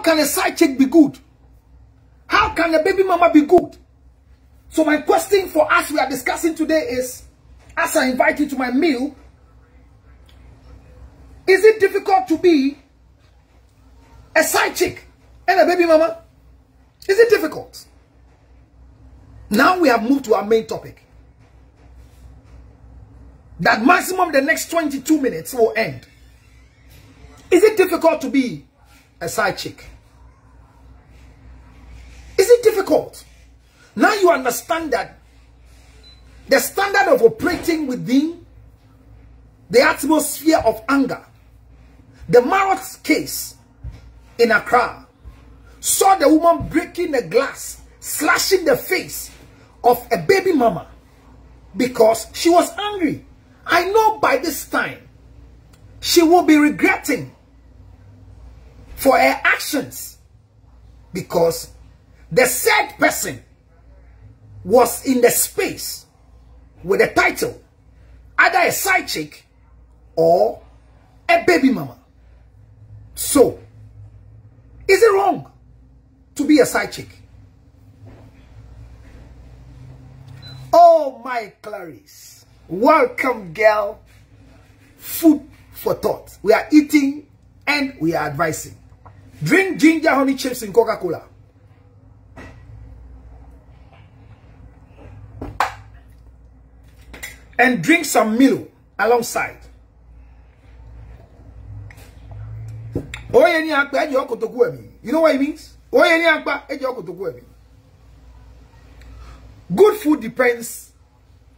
How can a side chick be good? How can a baby mama be good? So my question for us we are discussing today is, as I invite you to my meal, is it difficult to be a side chick and a baby mama? Is it difficult? Now we have moved to our main topic. That maximum the next 22 minutes will end. Is it difficult to be a side chick? Is it difficult? Now you understand that the standard of operating within the atmosphere of anger, the Marriott case in Accra, saw the woman breaking the glass, slashing the face of a baby mama because she was angry. I know by this time she will be regretting for her actions because the said person was in the space with a title either a side chick or a baby mama. So, is it wrong to be a side chick? Oh, my Clarice. Welcome, girl. Food for thought. We are eating and we are advising. Drink ginger honey chips in Coca-Cola. And drink some Milo alongside. You know what it means? Good food depends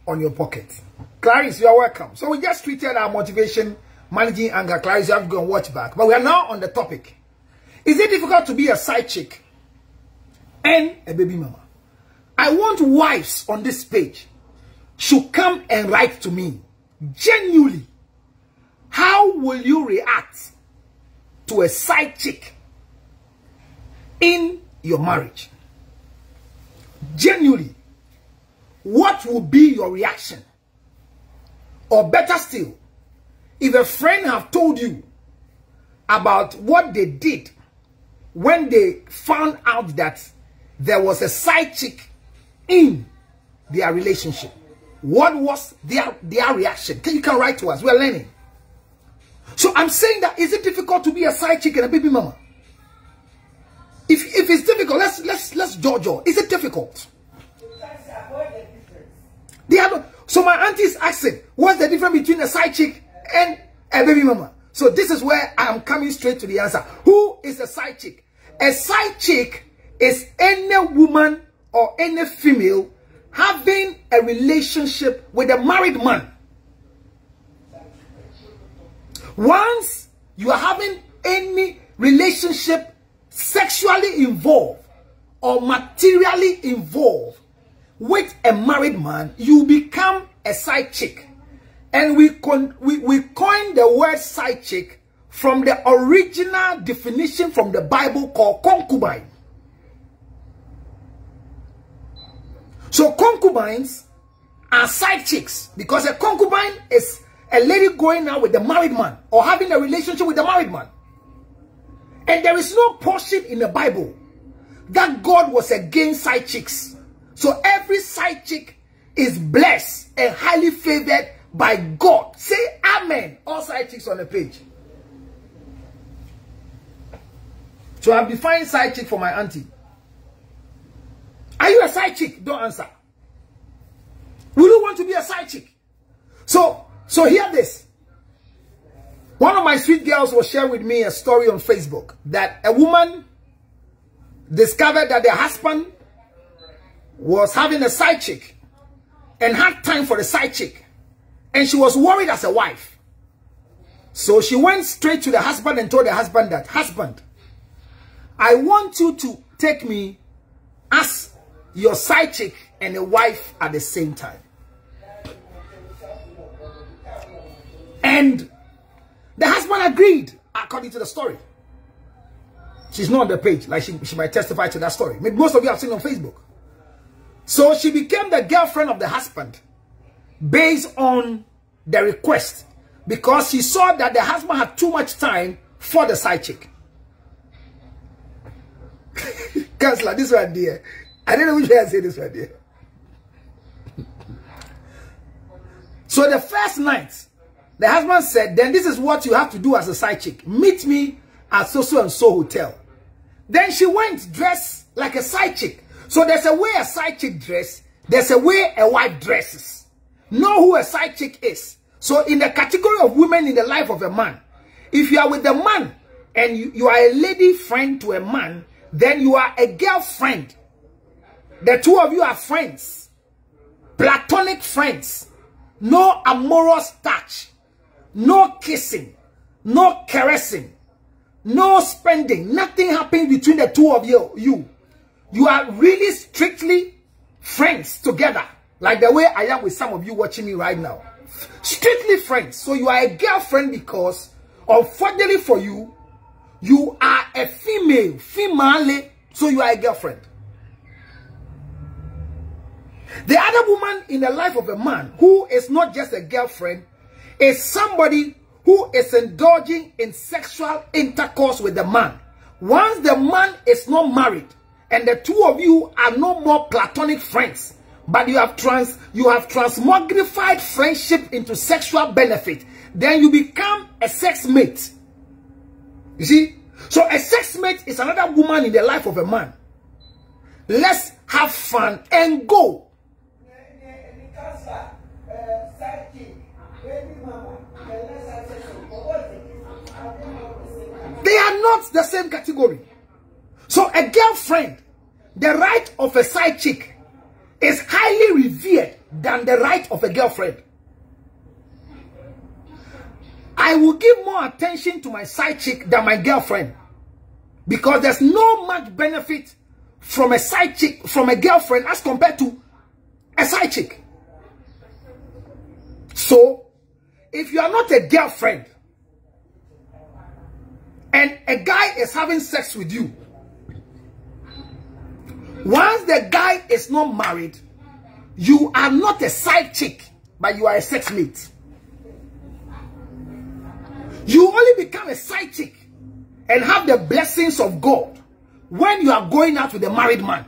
on your pocket. Clarice, you are welcome. So we just treated our motivation, managing anger. Clarice, you have to go and watch back. But we are now on the topic. Is it difficult to be a side chick and a baby mama? I want wives on this page should come and write to me genuinely. How will you react to a side chick in your marriage? Genuinely, what will be your reaction? Or better still, if a friend have told you about what they did when they found out that there was a side chick in their relationship, what was their, their reaction? Can you can write to us? We are learning. So I'm saying that is it difficult to be a side chick and a baby mama? If if it's difficult, let's let's let's judge. Is it difficult? The other, so my auntie is asking, what's the difference between a side chick and a baby mama? So this is where I am coming straight to the answer. Who is a side chick? A side chick is any woman or any female having a relationship with a married man. Once you are having any relationship sexually involved or materially involved with a married man, you become a side chick. And we, con we, we coined the word side chick from the original definition from the Bible called concubine. So concubines are side chicks because a concubine is a lady going out with the married man or having a relationship with the married man. And there is no portion in the Bible that God was against side chicks. So every side chick is blessed and highly favored by God. Say amen. All side chicks on the page. So I'll be defined side chick for my auntie. Are you a side chick? Don't answer. Will you want to be a side chick? So, so hear this. One of my sweet girls was sharing with me a story on Facebook that a woman discovered that their husband was having a side chick and had time for the side chick. And she was worried as a wife. So she went straight to the husband and told the husband that, husband, I want you to take me as your side chick and a wife at the same time. And the husband agreed, according to the story. She's not on the page, like she, she might testify to that story. Maybe most of you have seen on Facebook. So she became the girlfriend of the husband based on the request because she saw that the husband had too much time for the side chick. Counselor, this one there. I don't know which way I say this one there. So the first night, the husband said, then this is what you have to do as a side chick. Meet me at so-so and so hotel. Then she went dressed like a side chick. So there's a way a side chick dress. There's a way a wife dresses. Know who a side chick is. So in the category of women in the life of a man, if you are with a man and you, you are a lady friend to a man, then you are a girlfriend. The two of you are friends. Platonic friends. No amorous touch. No kissing. No caressing. No spending. Nothing happens between the two of you. You, you are really strictly friends together. Like the way I am with some of you watching me right now. Strictly friends. So you are a girlfriend because, unfortunately for you, you are a female. Female. So you are a girlfriend. The other woman in the life of a man who is not just a girlfriend is somebody who is indulging in sexual intercourse with the man. Once the man is not married and the two of you are no more platonic friends, but you have trans you have transmogrified friendship into sexual benefit, then you become a sex mate. You see? So a sex mate is another woman in the life of a man. Let's have fun and go. They are not the same category. So a girlfriend, the right of a side chick is highly revered than the right of a girlfriend. I will give more attention to my side chick than my girlfriend. Because there's no much benefit from a side chick, from a girlfriend as compared to a side chick. So, if you are not a girlfriend, and a guy is having sex with you, once the guy is not married, you are not a side chick, but you are a sex mate. You only become a psychic and have the blessings of God when you are going out with a married man.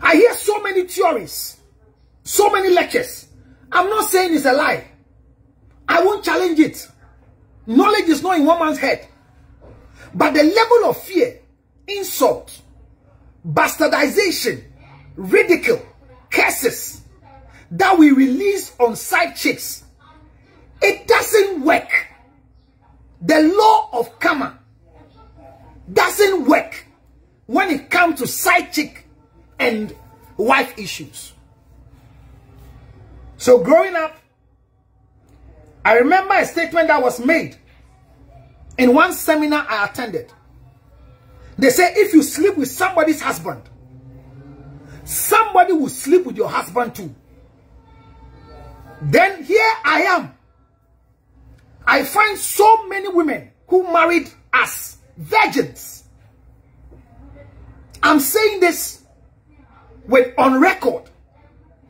I hear so many theories, so many lectures. I'm not saying it's a lie. I won't challenge it. Knowledge is not in one man's head. But the level of fear, insult, bastardization, ridicule, curses that we release on side chicks, it doesn't work. The law of karma doesn't work when it comes to side chick and wife issues. So growing up, I remember a statement that was made in one seminar I attended. They say if you sleep with somebody's husband, somebody will sleep with your husband too. Then here I am. I find so many women who married as virgins. I'm saying this with on record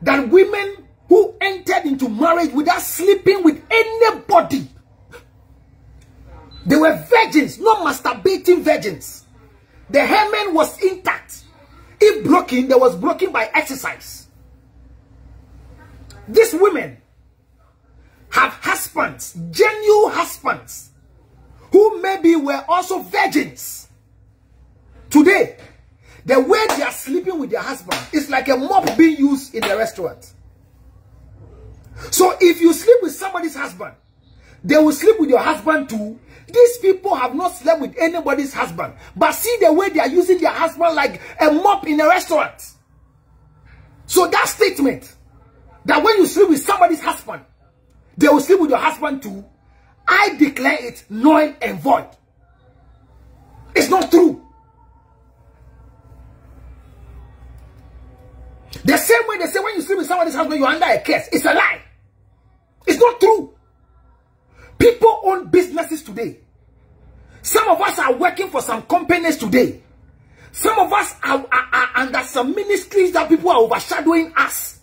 that women who entered into marriage without sleeping with anybody. They were virgins, not masturbating virgins. The hymen was intact. If broken, there was broken by exercise. These women have husbands, genuine husbands, who maybe were also virgins. Today, the way they are sleeping with their husband is like a mop being used in the restaurant. So if you sleep with somebody's husband, they will sleep with your husband too. These people have not slept with anybody's husband. But see the way they are using their husband like a mop in a restaurant. So that statement, that when you sleep with somebody's husband, they will sleep with your husband too. I declare it null and void. It's not true. The same way they say when you sleep with somebody's husband, you're under a curse. It's a lie. It's not true. People own businesses today. Some of us are working for some companies today. Some of us are, are, are under some ministries that people are overshadowing us.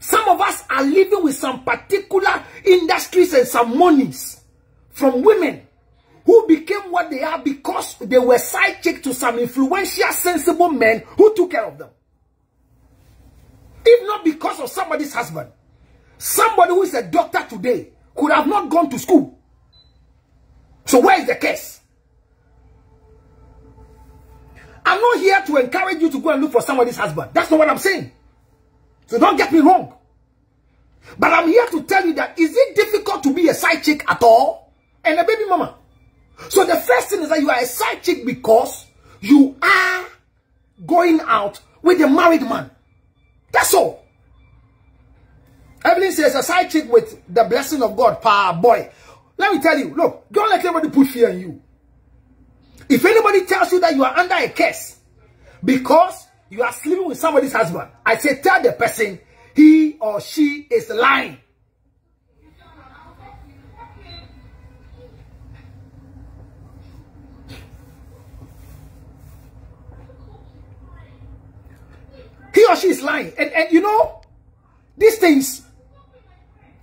Some of us are living with some particular industries and some monies from women who became what they are because they were side chick to some influential, sensible men who took care of them. If not because of somebody's husband, somebody who is a doctor today could have not gone to school. So where is the case? I'm not here to encourage you to go and look for somebody's husband. That's not what I'm saying. So don't get me wrong. But I'm here to tell you that is it difficult to be a side chick at all? And a baby mama. So the first thing is that you are a side chick because you are going out with a married man. That's all. Evelyn says a side chick with the blessing of God, pa boy. Let me tell you, look, don't let anybody put fear in you. If anybody tells you that you are under a curse because you are sleeping with somebody's husband, I say tell the person he or she is lying. He or she is lying. And, and you know, these things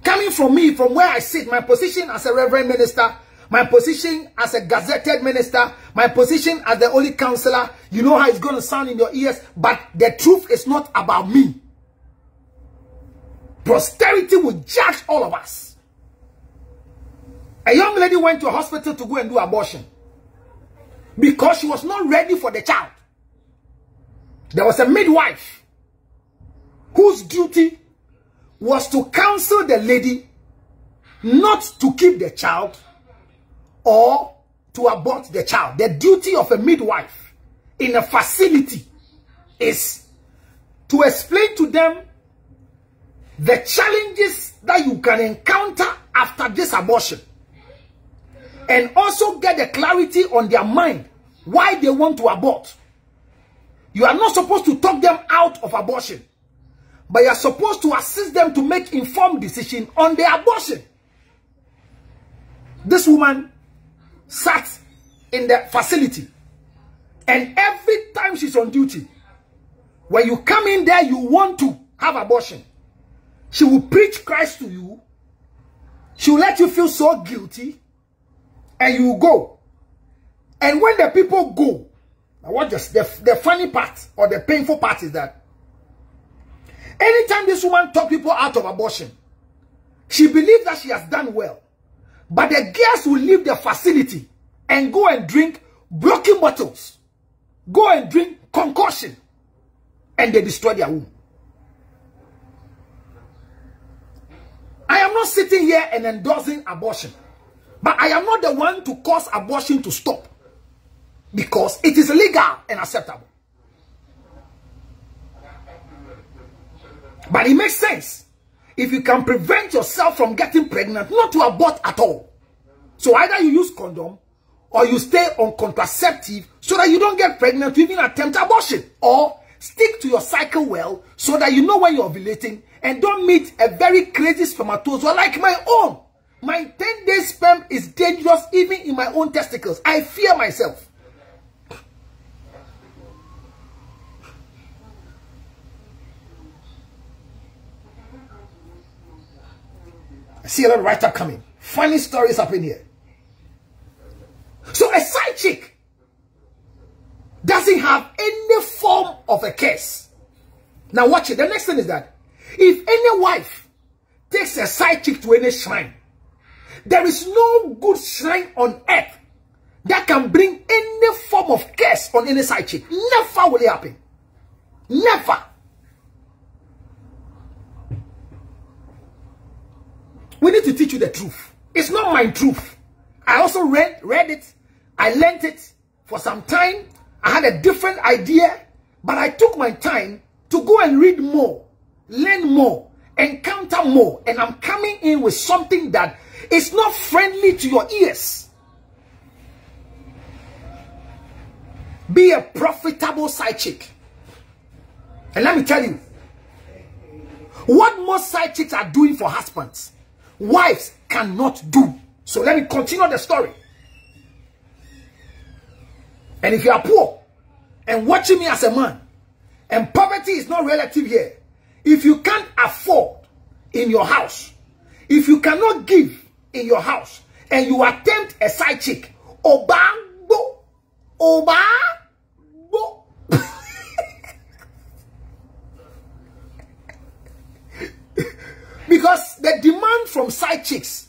coming from me, from where I sit, my position as a reverend minister, my position as a gazetted minister, my position as the only counselor, you know how it's going to sound in your ears, but the truth is not about me. Posterity will judge all of us. A young lady went to a hospital to go and do abortion because she was not ready for the child. There was a midwife whose duty was to counsel the lady not to keep the child or to abort the child. The duty of a midwife in a facility is to explain to them the challenges that you can encounter after this abortion and also get the clarity on their mind why they want to abort. You are not supposed to talk them out of abortion, but you are supposed to assist them to make informed decision on their abortion. This woman sat in the facility and every time she's on duty, when you come in there, you want to have abortion. She will preach Christ to you. She will let you feel so guilty. And you will go. And when the people go, now what just the, the funny part or the painful part is that anytime this woman talk people out of abortion, she believes that she has done well. But the girls will leave the facility and go and drink broken bottles. Go and drink concussion. And they destroy their womb. I am not sitting here and endorsing abortion. But I am not the one to cause abortion to stop. Because it is legal and acceptable. But it makes sense. If you can prevent yourself from getting pregnant, not to abort at all. So either you use condom or you stay on contraceptive so that you don't get pregnant to even attempt abortion. Or stick to your cycle well so that you know when you're ovulating and don't meet a very crazy spermatozoa like my own. My 10 day sperm is dangerous even in my own testicles. I fear myself. See a lot of write-up coming. Funny stories in here. So a side chick doesn't have any form of a curse. Now watch it. The next thing is that if any wife takes a side chick to any shrine, there is no good shrine on earth that can bring any form of curse on any side chick. Never will it happen. Never. We need to teach you the truth. It's not my truth. I also read, read it. I learned it for some time. I had a different idea, but I took my time to go and read more learn more, encounter more, and I'm coming in with something that is not friendly to your ears. Be a profitable side chick. And let me tell you, what most side chicks are doing for husbands, wives cannot do. So let me continue the story. And if you are poor and watching me as a man, and poverty is not relative here, if you can't afford in your house, if you cannot give in your house, and you attempt a side chick Obagbo. Obagbo. Because the demand from side chicks,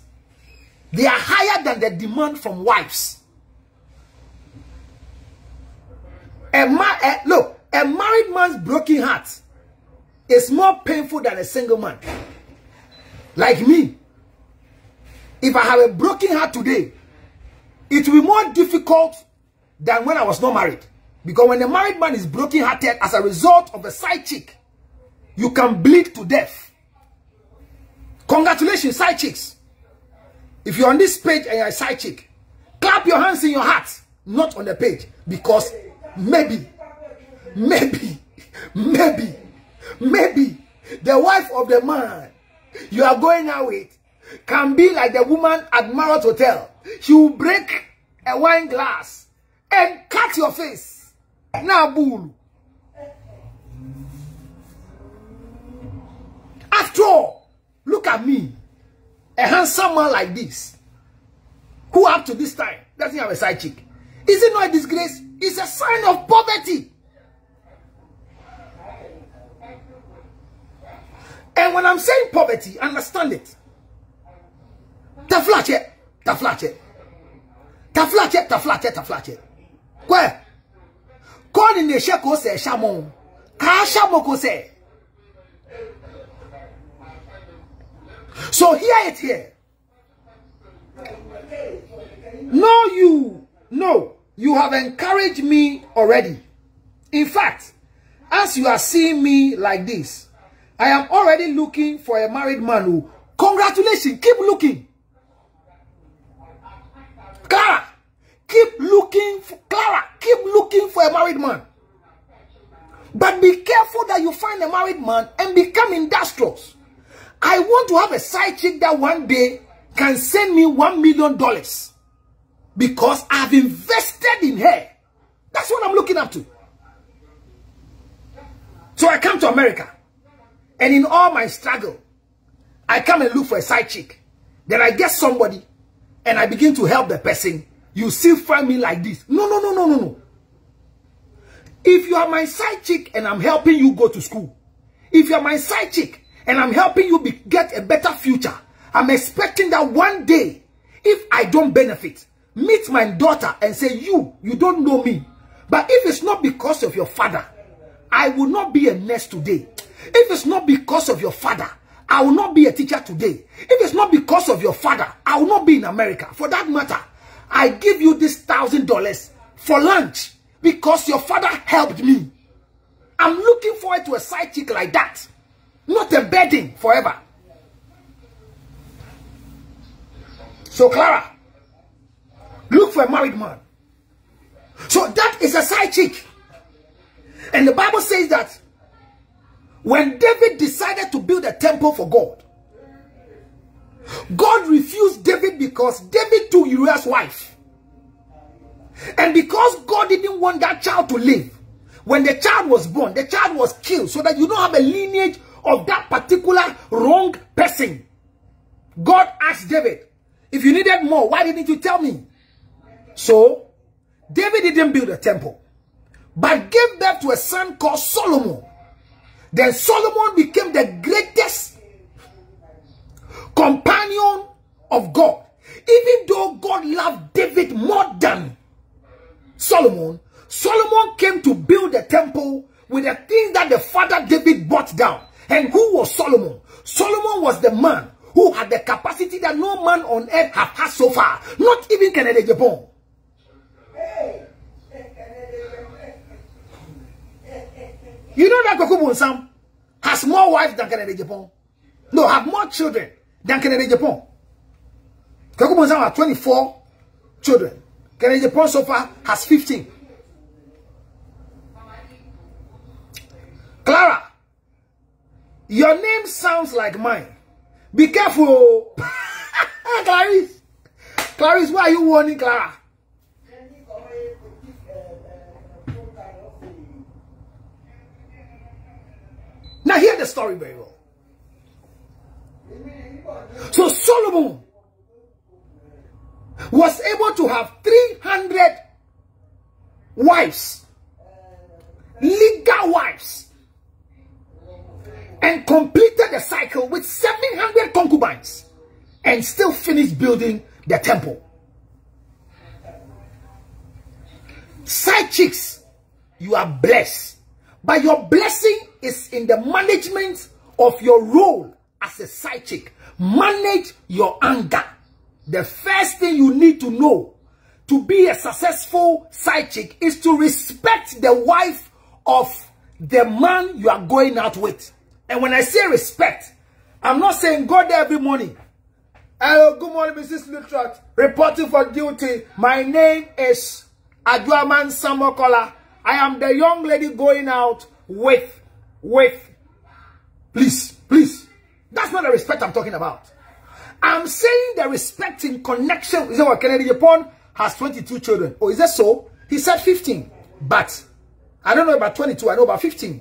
they are higher than the demand from wives. A a, look, a married man's broken heart is more painful than a single man. Like me. If I have a broken heart today, it will be more difficult than when I was not married. Because when a married man is broken hearted as a result of a side chick, you can bleed to death. Congratulations, side chicks. If you're on this page and you're a side chick, clap your hands in your heart, not on the page. Because maybe, maybe, maybe, maybe the wife of the man you are going out with can be like the woman at Marriott Hotel. She will break a wine glass and cut your face. Now, bull. After all, at me. A handsome man like this, who up to this time doesn't have a side chick. Is it not a disgrace? It's a sign of poverty. And when I'm saying poverty, understand it. Taflache, taflache. Taflache, taflache, taflache. Where? Call in the shako se shamon. Ka shamoko se. So hear it here. No, you, no, you have encouraged me already. In fact, as you are seeing me like this, I am already looking for a married man who, congratulations, keep looking. Clara, keep looking, for, Clara, keep looking for a married man. But be careful that you find a married man and become industrious. I want to have a side chick that one day can send me one million dollars because I've invested in her. That's what I'm looking up to. So I come to America. And in all my struggle, I come and look for a side chick. Then I get somebody and I begin to help the person. You still find me like this. No, no, no, no, no, no. If you are my side chick and I'm helping you go to school, if you are my side chick and I'm helping you be, get a better future, I'm expecting that one day, if I don't benefit, meet my daughter and say, you, you don't know me. But if it's not because of your father, I will not be a nurse today. If it's not because of your father, I will not be a teacher today. If it's not because of your father, I will not be in America. For that matter, I give you this thousand dollars for lunch because your father helped me. I'm looking forward to a side chick like that. Not a bedding forever. So, Clara, look for a married man. So that is a side chick. And the Bible says that when David decided to build a temple for God, God refused David because David took Uriah's wife. And because God didn't want that child to live, when the child was born, the child was killed so that you don't have a lineage of that particular wrong person. God asked David, if you needed more, why didn't you tell me? So, David didn't build a temple, but gave birth to a son called Solomon. Then Solomon became the greatest companion of God. Even though God loved David more than Solomon, Solomon came to build a temple with the things that the father David brought down. And who was Solomon? Solomon was the man who had the capacity that no man on earth have had so far. Not even Kennedy Agyapong. You know that Kwaku Bonsam has more wives than Kennedy Agyapong. No, have more children than Kennedy Agyapong. Kwaku Bonsam has 24 children. Kennedy Agyapong so far has 15. Clara, your name sounds like mine. Be careful. Clarice. Clarice, why are you warning Clara? Now hear the story very well. So Solomon was able to have 300 wives, legal wives, and completed the cycle with 700 concubines and still finished building the temple. Side chicks, you are blessed. But your blessing is in the management of your role as a side chick. Manage your anger. The first thing you need to know to be a successful side chick is to respect the wife of the man you are going out with. And when I say respect, I'm not saying go there every morning. Hello, good morning, Mrs. Lutterodt. Reporting for duty. My name is Adwaman Samokola. I am the young lady going out with, with, please, please. That's not the respect I'm talking about. I'm saying the respect in connection. Is that what Kennedy Agyapong has 22 children? Oh, is that so? He said 15. But I don't know about 22. I know about 15.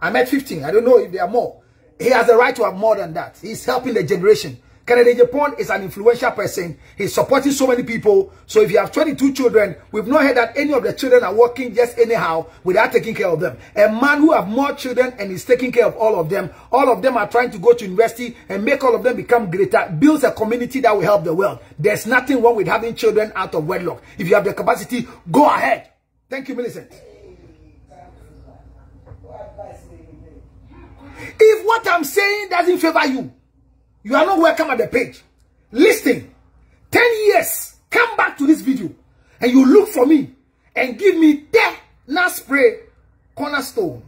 I met 15. I don't know if there are more. He has the right to have more than that. He's helping the generation. Kennedy Japan is an influential person. He's supporting so many people. So if you have 22 children, we've not heard that any of the children are working just anyhow without taking care of them. A man who have more children and is taking care of all of them, all of them are trying to go to university and make all of them become greater, builds a community that will help the world. There's nothing wrong with having children out of wedlock. If you have the capacity, go ahead. Thank you, Millicent. If what I'm saying doesn't favor you, you are not welcome at the page. Listen, 10 years, come back to this video and you look for me and give me 10 now spray cornerstone.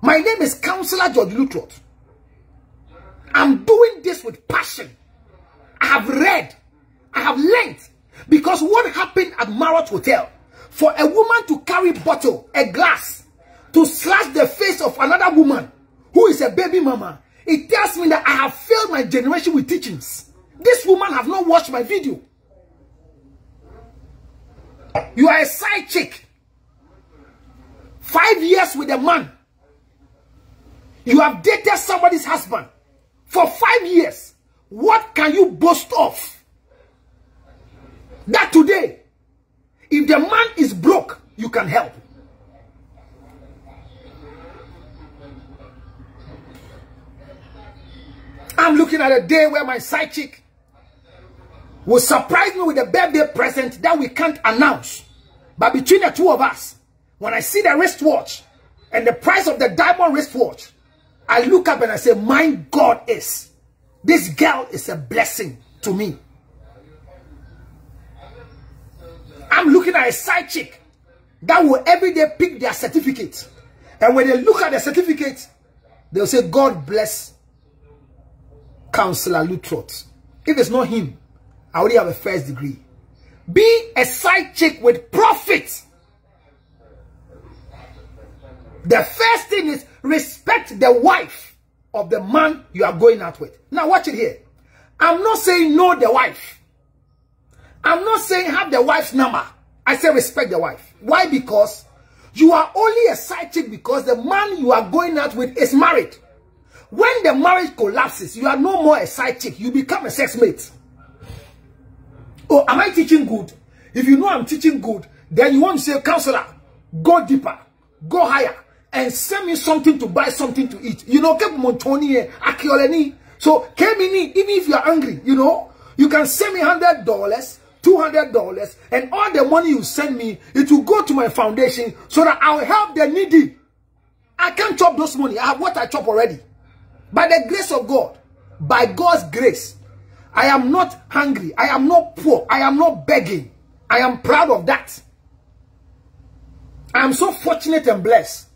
My name is Counselor George Lutterodt. I'm doing this with passion. I have read, I have learned, because what happened at Marriott Hotel, for a woman to carry bottle, a glass, to slash the face of another woman who is a baby mama, it tells me that I have failed my generation with teachings. This woman have not watched my video. You are a side chick. Five years with a man. You have dated somebody's husband for five years. What can you boast of? That today, if the man is broke, you can help. I'm looking at a day where my side chick will surprise me with a birthday present that we can't announce. But between the two of us, when I see the wristwatch and the price of the diamond wristwatch, I look up and I say, my God is, this girl is a blessing to me. I'm looking at a side chick that will every day pick their certificate. And when they look at the certificate, they'll say, God bless Counselor Lutterodt. If it's not him, I already have a first degree. Be a side chick with profit. The first thing is respect the wife of the man you are going out with. Now watch it here. I'm not saying know the wife. I'm not saying have the wife's number. I say respect the wife. Why? Because you are only a side chick because the man you are going out with is married. When the marriage collapses, you are no more a side chick. You become a sex mate. Oh, am I teaching good? If you know I'm teaching good, then you want to say, counselor, go deeper, go higher, and send me something to buy something to eat. You know, keep montoni akioleni. So, came in, even if you are angry, you know, you can send me hundred dollars, two hundred dollars, and all the money you send me, it will go to my foundation so that I'll help the needy. I can't chop those money. I have what I chop already. By the grace of God, by God's grace, I am not hungry. I am not poor. I am not begging. I am proud of that. I am so fortunate and blessed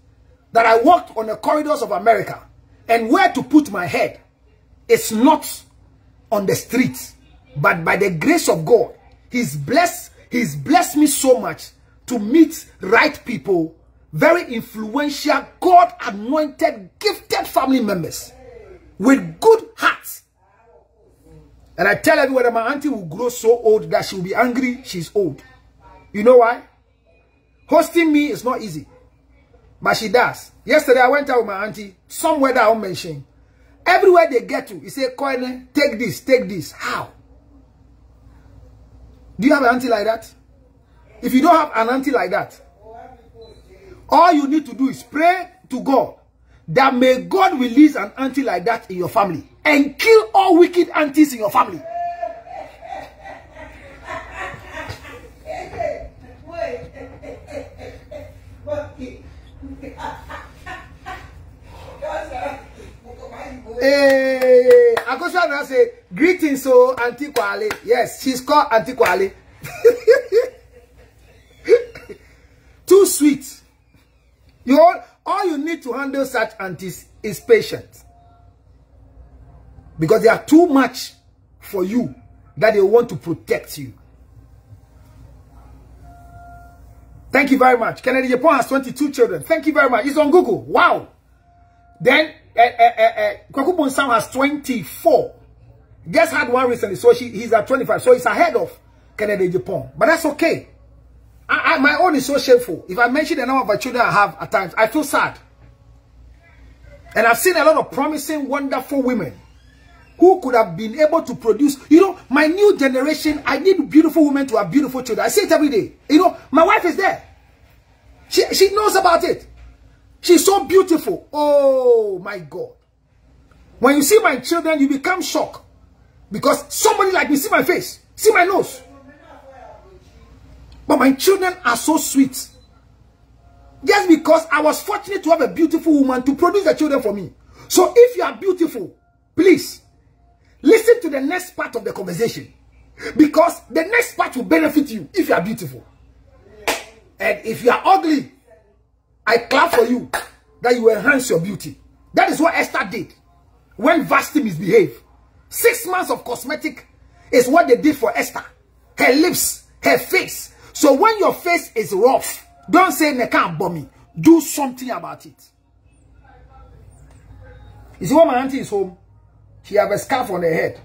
that I walked on the corridors of America and where to put my head is not on the streets, but by the grace of God. He's blessed, he's blessed me so much to meet right people, very influential, God anointed, gifted family members with good hearts. And I tell everyone that my auntie will grow so old that she will be angry she's old. You know why? Hosting me is not easy. But she does. Yesterday I went out with my auntie, somewhere that I'll mention. Everywhere they get to, he say, Koine, take this, take this. How? Do you have an auntie like that? If you don't have an auntie like that, all you need to do is pray to God that may God release an auntie like that in your family and kill all wicked aunties in your family. Hey, Akosha say, greetings, so Auntie Kwale. Yes, she's called Auntie Kwale. To handle such aunties is patience. Because they are too much for you that they want to protect you. Thank you very much. Kennedy Agyapong has 22 children. Thank you very much. It's on Google. Wow. Then uh, uh, uh, has 24. Just had one recently, so she, he's at 25. So he's ahead of Kennedy Agyapong. But that's okay. I, I, my own is so shameful. If I mention the number of children I have at times, I feel sad. And I've seen a lot of promising, wonderful women who could have been able to produce. You know, my new generation, I need beautiful women to have beautiful children. I see it every day. You know, my wife is there. She, she knows about it. She's so beautiful. Oh, my God. When you see my children, you become shocked. Because somebody like me, see my face, see my nose. But my children are so sweet. Just because I was fortunate to have a beautiful woman to produce the children for me. So if you are beautiful, please, listen to the next part of the conversation. Because the next part will benefit you if you are beautiful. And if you are ugly, I clap for you that you enhance your beauty. That is what Esther did when Vashti misbehaved. Six months of cosmetic is what they did for Esther. Her lips, her face, so when your face is rough, don't say they can't bomb me. Do something about it. You see when my auntie is home, she have a scarf on her head.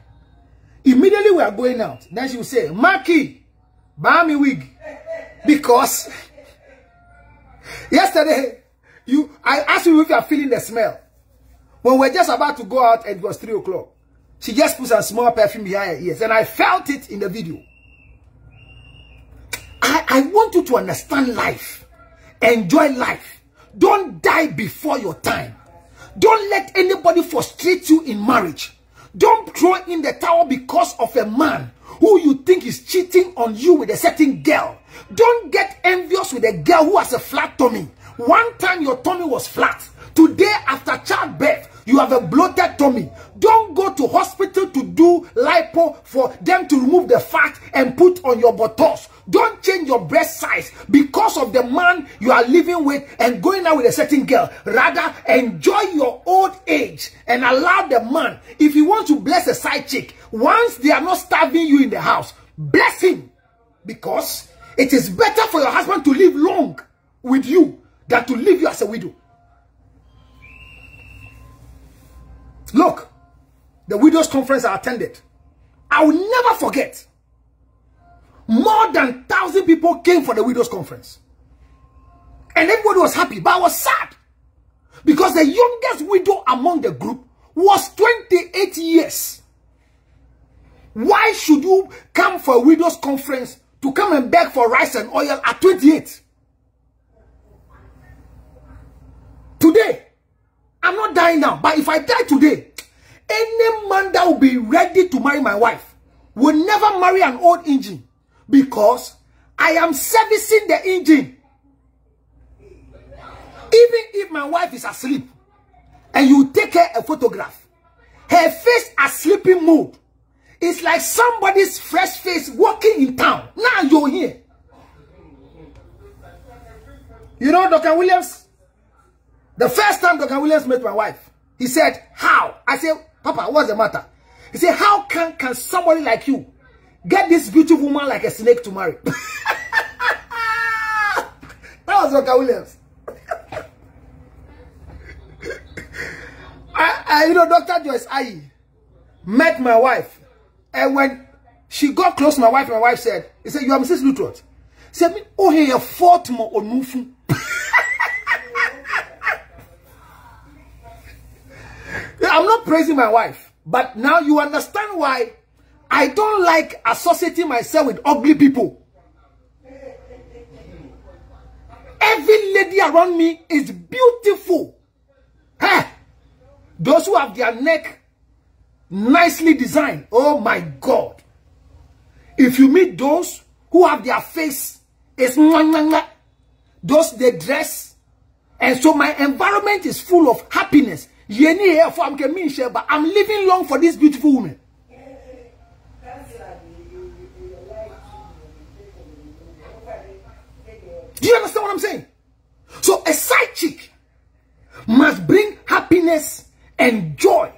Immediately we are going out. Then she will say, Maki, buy me wig. Because yesterday, you I asked you if you are feeling the smell. When we are just about to go out it was 3 o'clock, she just put some small perfume behind her ears. And I felt it in the video. I, I want you to understand life. Enjoy life. Don't die before your time. Don't let anybody frustrate you in marriage. Don't throw in the towel because of a man who you think is cheating on you with a certain girl. Don't get envious with a girl who has a flat tummy. One time your tummy was flat. Today, after childbirth, you have a bloated tummy. Don't go to hospital to do lipo for them to remove the fat and put on your buttocks. Don't change your breast size because of the man you are living with and going out with a certain girl. Rather, enjoy your old age and allow the man, if he wants to bless a side chick, once they are not starving you in the house, bless him. Because it is better for your husband to live long with you than to leave you as a widow. Look, the widows conference I attended. I will never forget. More than thousand people came for the widows conference. And everybody was happy, but I was sad. Because the youngest widow among the group was 28 years. Why should you come for a widows conference to come and beg for rice and oil at 28? Today, I'm not dying now. But if I die today, any man that will be ready to marry my wife will never marry an old engine because I am servicing the engine. Even if my wife is asleep and you take her a photograph, her face as sleeping mode. It's like somebody's fresh face walking in town. Now you're here. You know, Dr. Williams, the first time Dr. Williams met my wife, he said, how? I said, Papa, what's the matter? He said, how can, can somebody like you get this beautiful woman like a snake to marry? that was Dr. Williams. I, I, you know, Dr. Joyce I met my wife. And when she got close to my wife, my wife said, he said, you are Mrs. Lutterodt. He said, oh, hey, a fought more on I'm not praising my wife, but now you understand why I don't like associating myself with ugly people. Every lady around me is beautiful. Hey, those who have their neck nicely designed. Oh my God. If you meet those who have their face is those they dress. And so my environment is full of happiness. But I'm living long for this beautiful woman. Do you understand what I'm saying? So a side chick must bring happiness and joy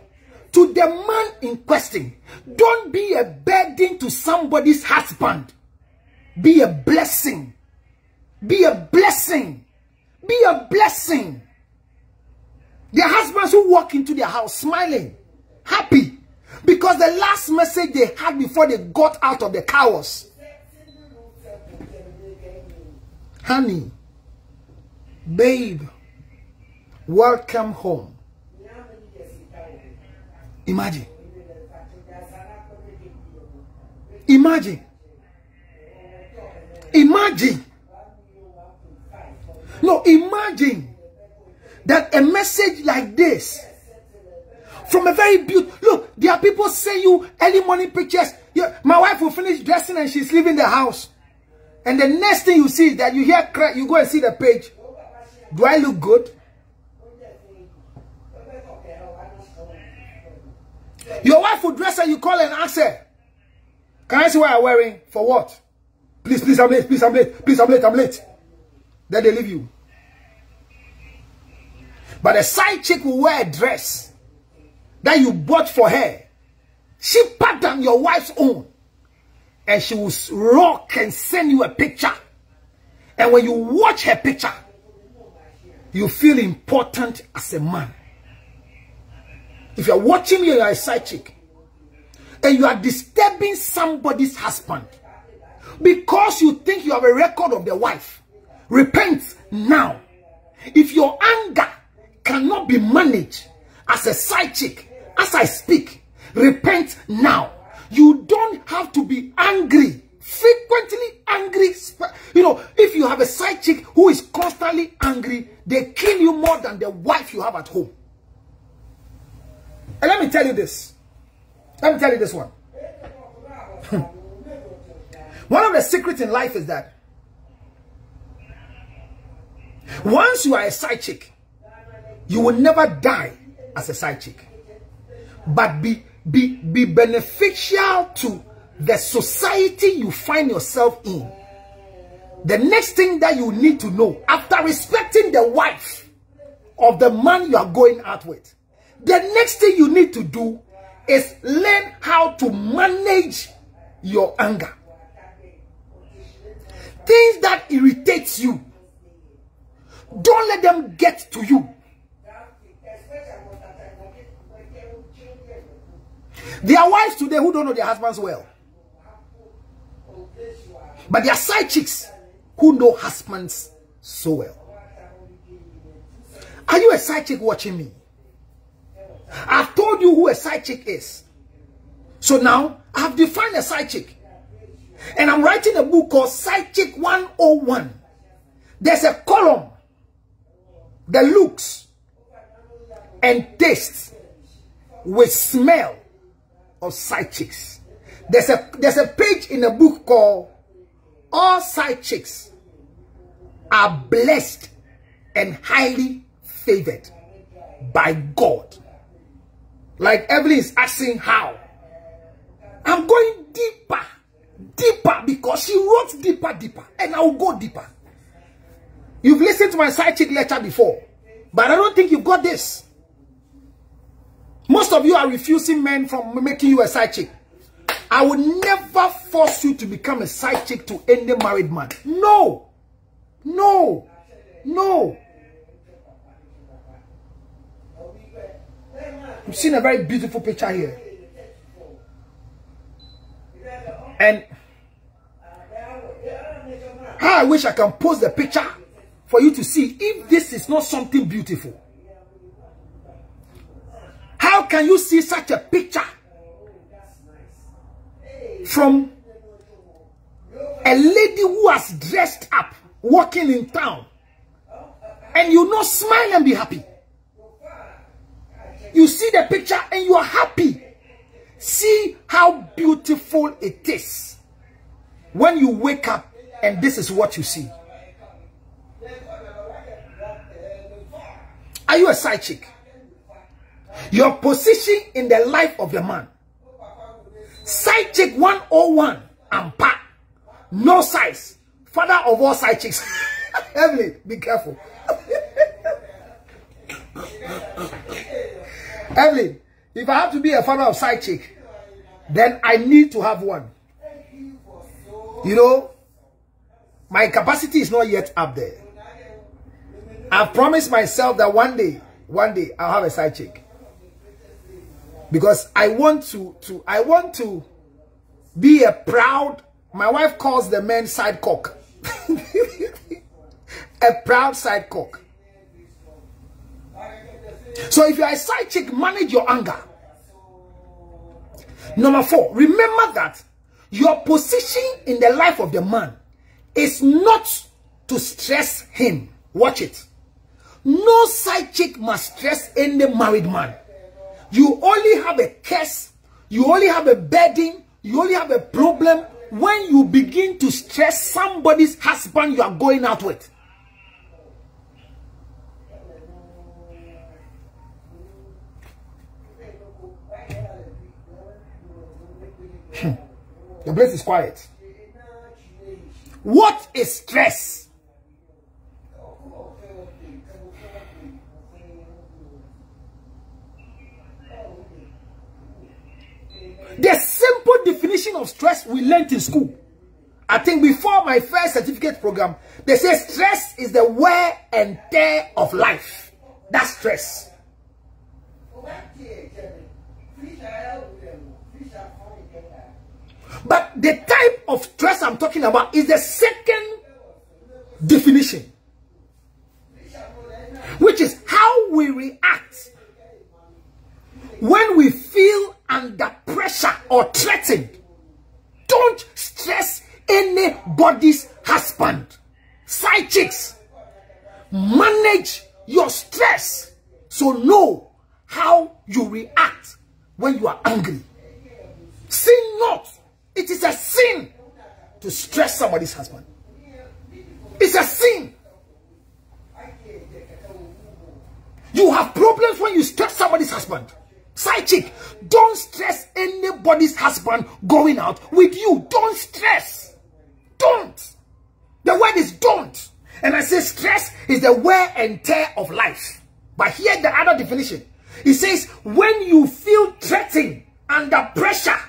to the man in question. Don't be a burden to somebody's husband. Be a blessing. Be a blessing. Be a blessing. Their husbands who walk into their house smiling, happy, because the last message they had before they got out of the cows. Honey, babe, welcome home. Imagine. Imagine. Imagine. No, imagine that a message like this from a very beautiful look there are people say you early morning pictures my wife will finish dressing and she's leaving the house. And the next thing you see that you hear you go and see the page. Do i look good? Your wife will dress and you call and ask her can i see what i'm wearing? For what? Please please i'm late please i'm late please i'm late i'm late. Then they leave you but a side chick will wear a dress that you bought for her. She pattern your wife's own. And she will rock and send you a picture. And when you watch her picture, you feel important as a man. If you're watching me, you're a side chick. And you are disturbing somebody's husband. Because you think you have a record of the wife. Repent now. If your anger cannot be managed as a side chick. As I speak, repent now. You don't have to be angry, frequently angry. You know, if you have a side chick who is constantly angry, they kill you more than the wife you have at home. And let me tell you this. Let me tell you this one. Hmm. one of the secrets in life is that once you are a side chick, you will never die as a side chick. But be, be, be beneficial to the society you find yourself in. The next thing that you need to know, after respecting the wife of the man you are going out with, the next thing you need to do is learn how to manage your anger. Things that irritates you, don't let them get to you. There are wives today who don't know their husbands well. But there are side chicks who know husbands so well. Are you a side chick watching me? I've told you who a side chick is. So now, I've defined a side chick. And I'm writing a book called Side Chick 101. There's a column. The looks and taste with smell of side chicks. There's a there's a page in a book called All Side Chicks Are Blessed and Highly Favored by God. Like Evelyn is asking how. I'm going deeper, deeper because she wrote deeper, deeper, and I'll go deeper. You've listened to my side chick lecture before, but I don't think you've got this. Most of you are refusing men from making you a side chick. I will never force you to become a side chick to any married man. No. No. No. You've seen a very beautiful picture here. And I wish I can post the picture for you to see if this is not something beautiful. Can you see such a picture from a lady who has dressed up walking in town and you not smile and be happy. You see the picture and you are happy. See how beautiful it is when you wake up and this is what you see. Are you a side chick? Your position in the life of the man. Side chick 101 and pa. No size. Father of all side chicks. Emily, be careful. Evelyn, if I have to be a father of side chick, then I need to have one. You know, my capacity is not yet up there. I've promised myself that one day, one day, I'll have a side chick. Because I want to, to I want to be a proud, my wife calls the men side cock. a proud side cock. So if you're a side chick, manage your anger. Number four, remember that your position in the life of the man is not to stress him. Watch it. No side chick must stress any married man. You only have a curse, you only have a burden, you only have a problem when you begin to stress somebody's husband you are going out with. Hmm. the place is quiet. What is stress? The simple definition of stress we learned in school. I think before my first certificate program, they say stress is the wear and tear of life. That's stress. But the type of stress I'm talking about is the second definition. Which is how we react when we feel under pressure or threatened. Don't stress anybody's husband. Side chicks. Manage your stress. So know how you react when you are angry. Sin not. It is a sin to stress somebody's husband. It's a sin. You have problems when you stress somebody's husband. Side chick, don't stress anybody's husband going out with you. Don't stress. Don't. The word is don't. And I say stress is the wear and tear of life. But here the other definition. It says when you feel threatened under pressure.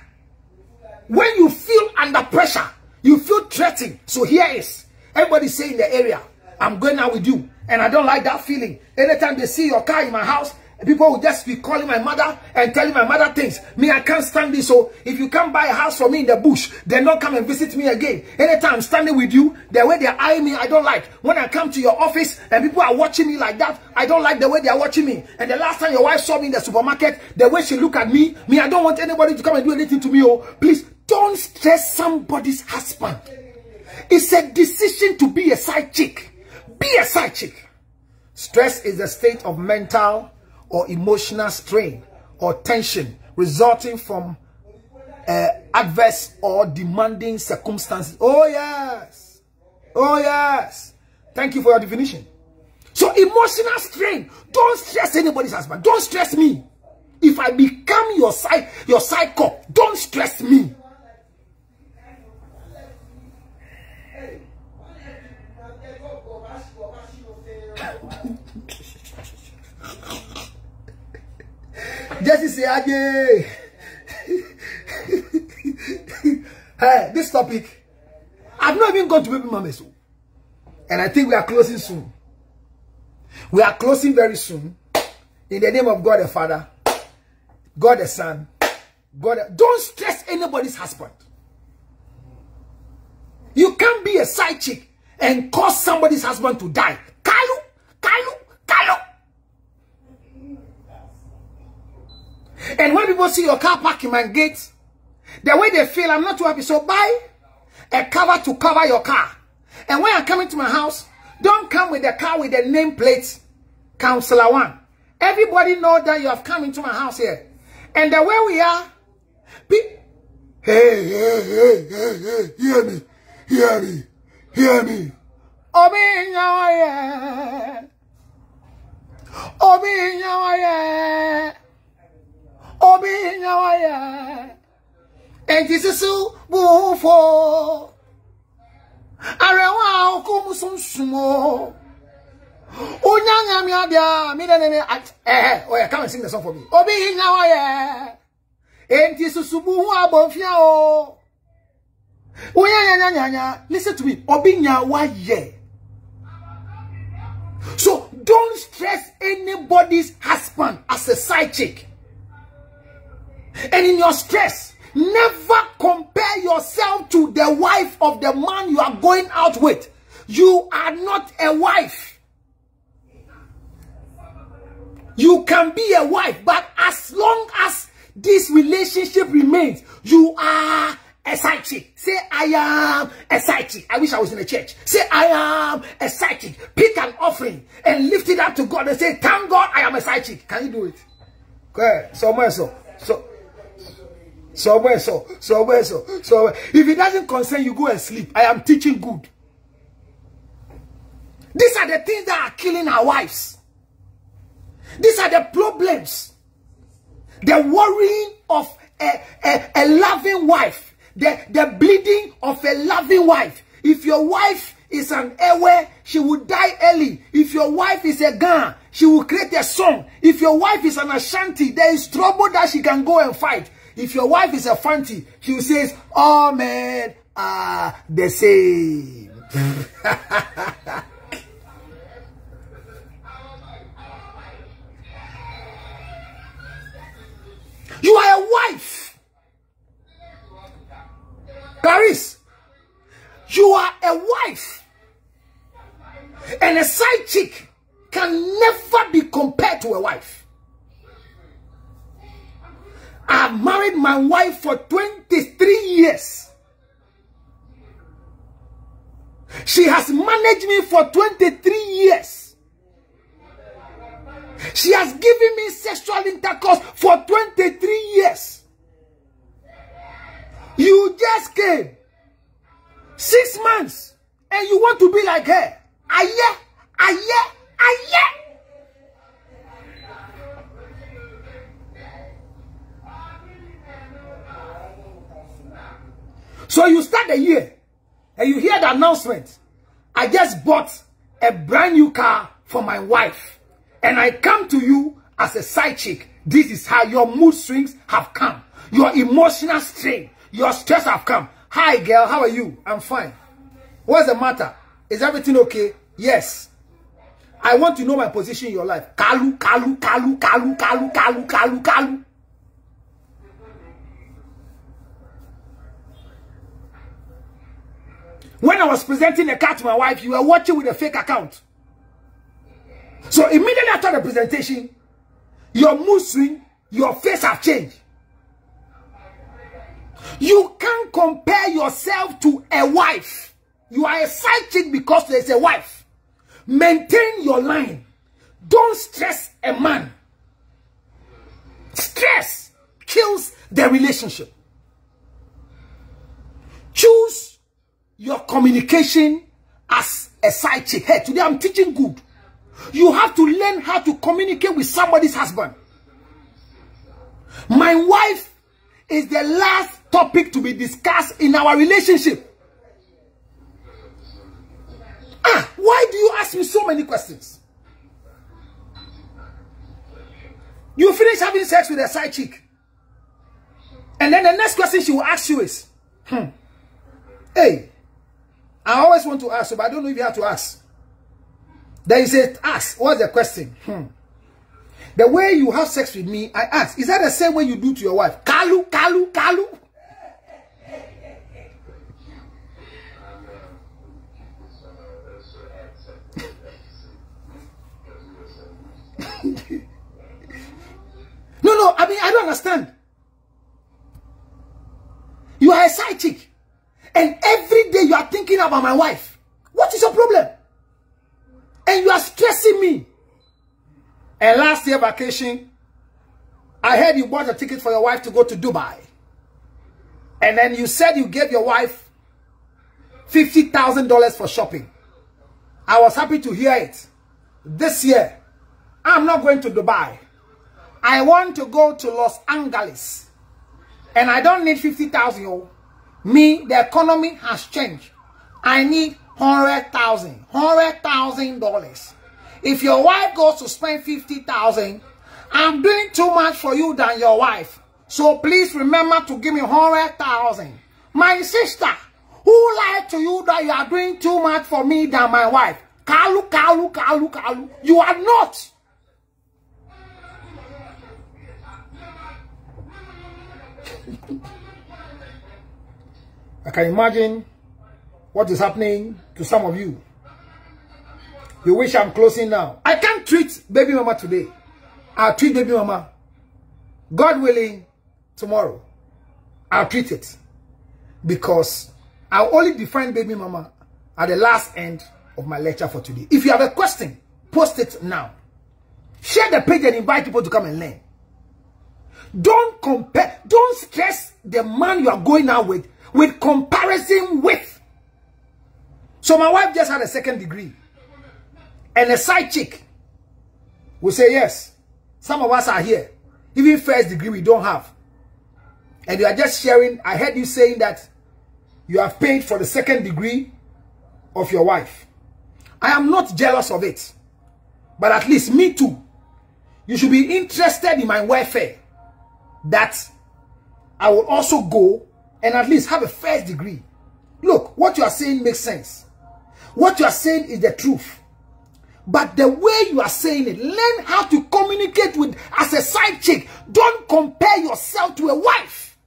When you feel under pressure, you feel threatened. So here is everybody say in the area, I'm going out with you. And I don't like that feeling. Anytime they see your car in my house, People will just be calling my mother and telling my mother things. Me, I can't stand this. So if you come buy a house for me in the bush, then don't come and visit me again. Anytime I'm standing with you, the way they eye me, I don't like. When I come to your office and people are watching me like that, I don't like the way they are watching me. And the last time your wife saw me in the supermarket, the way she look at me, me, I don't want anybody to come and do anything to me. Oh, please don't stress somebody's husband. It's a decision to be a side chick. Be a side chick. Stress is a state of mental or emotional strain or tension resulting from uh, adverse or demanding circumstances. Oh, yes. Oh, yes. Thank you for your definition. So emotional strain. Don't stress anybody's husband. Don't stress me. If I become your side, your cop, don't stress me. Say, Aje. hey, this topic, I've not even gone to baby mama so. And I think we are closing soon. We are closing very soon. In the name of God the Father, God the Son, God. The, don't stress anybody's husband. You can't be a side chick and cause somebody's husband to die. And when people see your car parking my gate, The way they feel, I'm not too happy. So buy a cover to cover your car. And when you're coming to my house, don't come with the car with the nameplate, Counselor One. Everybody know that you have come into my house here. And the way we are, hey, hey, hey, hey, hey, hear me, hear me, hear me. Obi nyawaye, Obi nyawaye, Obi this is so bufo. Arewa okumu sumo. Unyanya mi adia mi ne ne eh oh yeah come and sing the song for me. Obi nyawa ye. Enti susubu hu abofia o. Unyanya nya nya listen to me. Obi nyawa ye. So don't stress anybody's husband as a side chick. And in your stress, never compare yourself to the wife of the man you are going out with. You are not a wife. You can be a wife, but as long as this relationship remains, you are a chick. Say, I am a chick. I wish I was in a church. Say, I am a chick. Pick an offering and lift it up to God and say, thank God I am a chick. Can you do it? Okay, somewhere so. So, somewhere so. Somewhere so. So, if it doesn't concern you, go and sleep. I am teaching good. These are the things that are killing our wives. These are the problems. The worrying of a, a, a loving wife. The, the bleeding of a loving wife. If your wife is an Ewe, she will die early. If your wife is a gun, she will create a song. If your wife is an Ashanti, there is trouble that she can go and fight. If your wife is a Fanti, she will say, all oh, men are ah, the same. You are a wife. Paris, you are a wife. And a side chick can never be compared to a wife. I've married my wife for 23 years. She has managed me for 23 years. She has given me sexual intercourse for 23 years. You just came. Six months. And you want to be like her. Aye, aye, aye. So you start the year and you hear the announcement. I just bought a brand new car for my wife and I come to you as a side chick, this is how your mood swings have come. Your emotional strain, your stress have come. Hi, girl, how are you? I'm fine. What's the matter? Is everything okay? Yes. I want to know my position in your life. Kalu, kalu, kalu, kalu, kalu, kalu, kalu, kalu. When I was presenting a car to my wife, you were watching with a fake account. So immediately after the presentation, your mood swing, your face have changed. You can't compare yourself to a wife. You are a side chick because there's a wife. Maintain your line. Don't stress a man. Stress kills the relationship. Choose your communication as a side chick. Hey, today I'm teaching good. You have to learn how to communicate with somebody's husband. My wife is the last topic to be discussed in our relationship. Ah, why do you ask me so many questions? You finish having sex with a side chick. And then the next question she will ask you is, hmm, hey, I always want to ask but I don't know if you have to ask. Then he said, ask, what's the question? Hmm. The way you have sex with me, I ask, is that the same way you do to your wife? Kalu, kalu, kalu. no, no, I mean, I don't understand. Thinking about my wife. What is your problem? And you are stressing me. And last year vacation, I heard you bought a ticket for your wife to go to Dubai. And then you said you gave your wife $50,000 for shopping. I was happy to hear it. This year, I'm not going to Dubai. I want to go to Los Angeles. And I don't need 50,000. Me, the economy has changed. I need $100,000. $100,000. If your wife goes to spend 50,000, I'm doing too much for you than your wife. So please remember to give me 100,000. My sister, who lied to you that you are doing too much for me than my wife? Kalu, Kalu, Kalu, Kalu. You are not. I can imagine what is happening to some of you. You wish I'm closing now. I can't treat baby mama today. I'll treat baby mama. God willing, tomorrow. I'll treat it. Because I'll only define baby mama at the last end of my lecture for today. If you have a question, post it now. Share the page and invite people to come and learn. Don't compare, don't stress the man you are going out with with comparison with. So my wife just had a second degree. And a side chick will say, yes, some of us are here. Even first degree we don't have. And you are just sharing. I heard you saying that you have paid for the second degree of your wife. I am not jealous of it. But at least me too. You should be interested in my welfare. That I will also go and at least have a first degree. Look, what you are saying makes sense. What you are saying is the truth. But the way you are saying it, learn how to communicate with as a side chick. Don't compare yourself to a wife.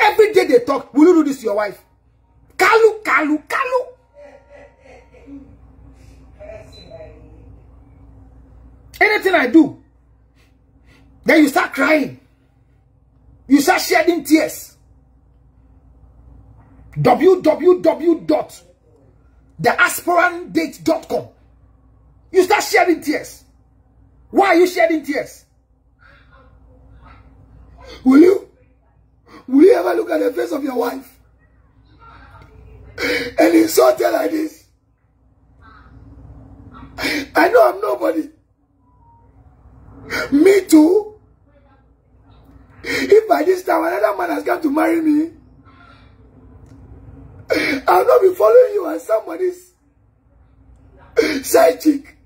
Every day they talk, will you do this to your wife? Kalu, kalu, kalu. Anything I do, then you start crying. You start shedding tears. www.theaspirantdate.com You start shedding tears. Why are you shedding tears? Will you? Will you ever look at the face of your wife and insult her like this? I know I'm nobody. Me too. If by this time another man has come to marry me, I'll not be following you as somebody's side chick.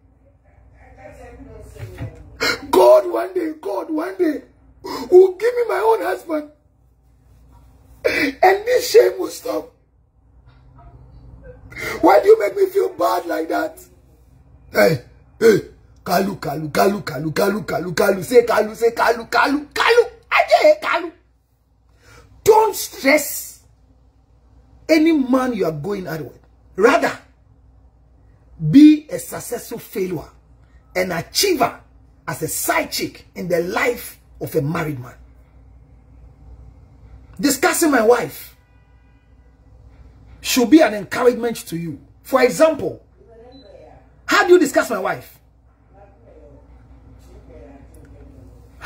God one day, God one day will give me my own husband. And this shame will stop. Why do you make me feel bad like that? Hey, hey. Kalu, Kalu, Kalu, Kalu, Kalu, Kalu, Kalu, say Kalu, say Kalu, Kalu, Kalu, Kalu. Don't stress any man you are going out with. Rather, be a successful failure, an achiever as a side chick in the life of a married man. Discussing my wife should be an encouragement to you. For example, how do you discuss my wife?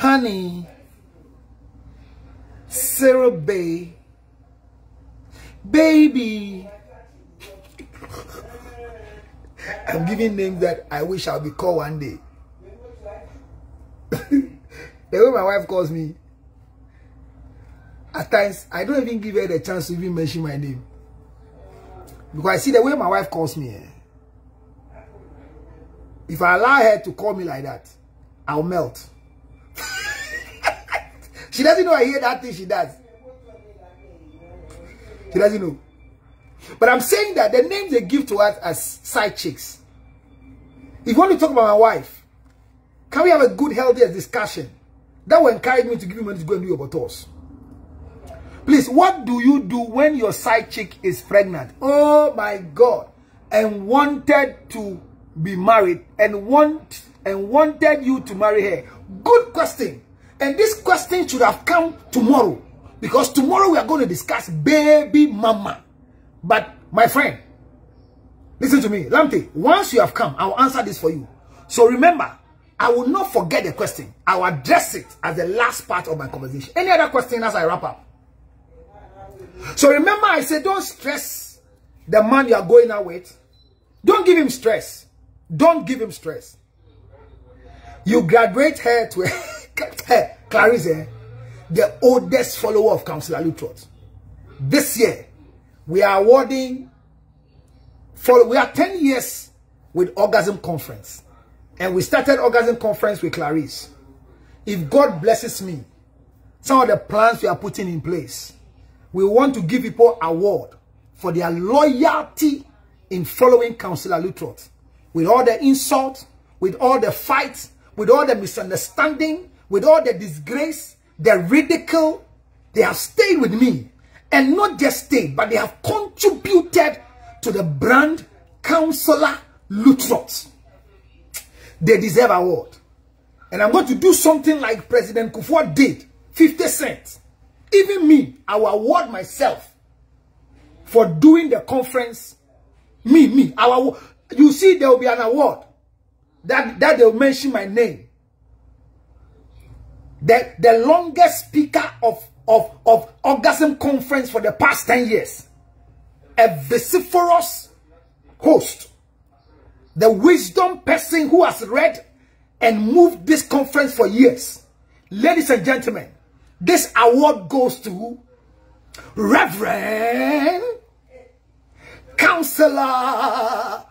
honey, Sarah Bay, baby. I'm giving names that I wish I'll be called one day. the way my wife calls me, at times, I don't even give her the chance to even mention my name. Because I see the way my wife calls me. Eh? If I allow her to call me like that, I'll melt. She doesn't know I hear that thing she does. She doesn't know. But I'm saying that the names they give to us as side chicks. If you want to talk about my wife, can we have a good, healthy discussion? That will encourage me to give you money to go and do your bottles. Please, what do you do when your side chick is pregnant? Oh my God. And wanted to be married and want and wanted you to marry her. Good question. And this question should have come tomorrow. Because tomorrow we are going to discuss baby mama. But My friend, listen to me. Lamte, once you have come, I will answer this for you. So remember, I will not forget the question. I will address it as the last part of my conversation. Any other question as I wrap up? So remember, I said, don't stress the man you are going out with. Don't give him stress. Don't give him stress. You graduate her to Clarice, eh, the oldest follower of Councillor Lutterodt. This year, we are awarding, for, we are 10 years with Orgasm Conference. And we started Orgasm Conference with Clarice. If God blesses me, some of the plans we are putting in place, we want to give people award for their loyalty in following Councillor Lutterodt. With all the insult, with all the fights, with all the misunderstanding, with all the disgrace, the ridicule, they have stayed with me. And not just stayed, but they have contributed to the brand Counselor Lutterodt. They deserve award. And I'm going to do something like President Kufuor did. 50 cents. Even me, I will award myself for doing the conference. Me, me. Our, you see, there will be an award that, that they'll mention my name. The, the longest speaker of, of, of orgasm conference for the past 10 years. A vociferous host. The wisdom person who has read and moved this conference for years. Ladies and gentlemen, this award goes to Reverend Counselor